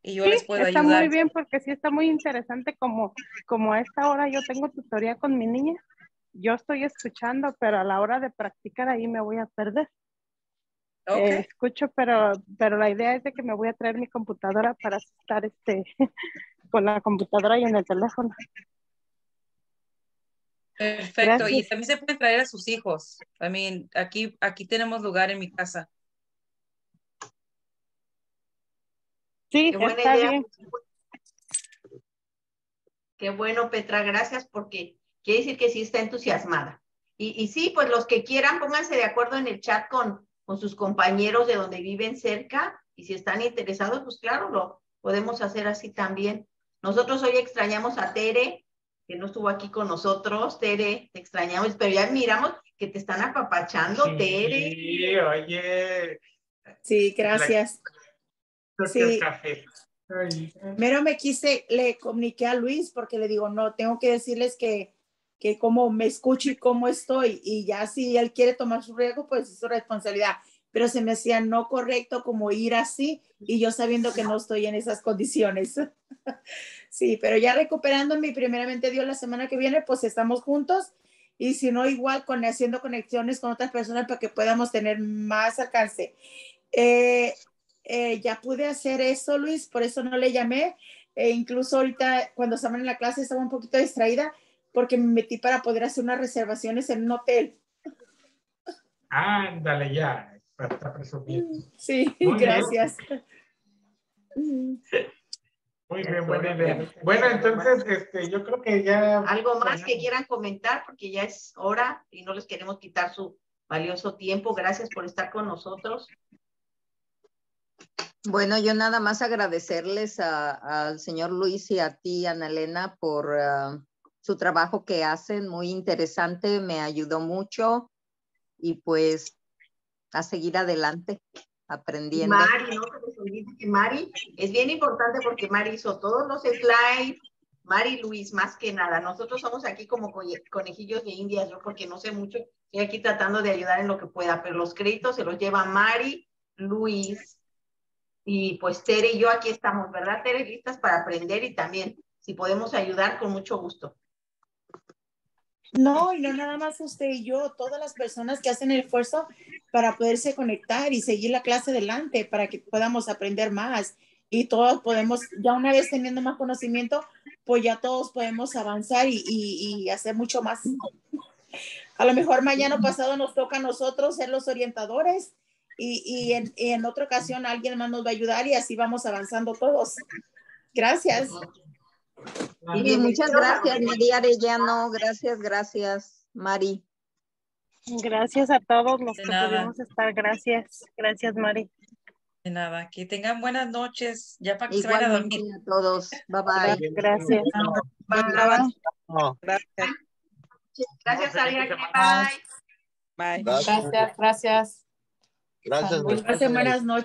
y yo Sí, les puedo está ayudar. muy bien porque sí está muy interesante como, como a esta hora yo tengo tutoría con mi niña. Yo estoy escuchando, pero a la hora de practicar ahí me voy a perder. Eh, escucho, pero, pero la idea es de que me voy a traer mi computadora para estar este, (laughs) con la computadora y en el teléfono. Perfecto. Y también se pueden traer a sus hijos. También aquí, aquí tenemos lugar en mi casa. Sí, Qué buena está idea. bien. Qué bueno, Petra, gracias porque quiere decir que sí está entusiasmada. Y, y sí, pues los que quieran, pónganse de acuerdo en el chat con, con sus compañeros de donde viven cerca y si están interesados, pues claro, lo podemos hacer así también. Nosotros hoy extrañamos a Tere, que no estuvo aquí con nosotros. Tere, te extrañamos, pero ya miramos que te están apapachando, Tere. Sí, oye. Sí, gracias. que Sí. café. Ay, Mero me quise, le comuniqué a Luis porque le digo, no, tengo que decirles que, que cómo me escucho y cómo estoy. Y ya si él quiere tomar su riesgo, pues es su responsabilidad. Pero se me hacía no correcto como ir así y yo sabiendo que no estoy en esas condiciones. (laughs) Sí, pero ya recuperándome y primeramente Dios la semana que viene, pues estamos juntos. Y si no, igual con haciendo conexiones con otras personas para que podamos tener más alcance. Eh, eh, ya pude hacer eso, Luis, por eso no le llamé. E incluso ahorita, cuando estaban en la clase, estaba un poquito distraída porque me metí para poder hacer unas reservaciones en un hotel. Ándale ya, está presumiendo. Sí, (laughs) Muy bien. gracias. Muy bien, buena idea. Bueno, entonces, este, yo creo que ya. Algo más que quieran comentar, porque ya es hora y no les queremos quitar su valioso tiempo. Gracias por estar con nosotros. Bueno, yo nada más agradecerles al señor Luis y a ti, Ana Elena, por ah, su trabajo que hacen, muy interesante, me ayudó mucho y pues a seguir adelante, aprendiendo. Mari, no se les que Mari es bien importante porque Mari hizo todos los slides. Mari Luis, más que nada. Nosotros somos aquí como conejillos de indias, yo porque no sé mucho, estoy aquí tratando de ayudar en lo que pueda, pero los créditos se los lleva Mari Luis. Y pues Tere y yo aquí estamos, ¿verdad, Tere? Listas para aprender y también, si podemos ayudar, con mucho gusto. No, y no nada más usted y yo, todas las personas que hacen el esfuerzo para poderse conectar y seguir la clase adelante, para que podamos aprender más. Y todos podemos, ya una vez teniendo más conocimiento, pues ya todos podemos avanzar y, y- y hacer mucho más. A lo mejor mañana o pasado nos toca a nosotros ser los orientadores y, y en, y en otra ocasión alguien más nos va a ayudar y así vamos avanzando todos. Gracias. Y muchas gracias, María Arellano, gracias, gracias, Mari. Gracias a todos los que pudimos estar. Gracias. Gracias, Mari. De nada, que tengan buenas noches, ya para que se vayan a dormir. a todos, bye bye. Gracias. No, Gracias. Gracias, semana. Bye. Bye. gracias. Gracias, gracias. Gracias. Buenas noches.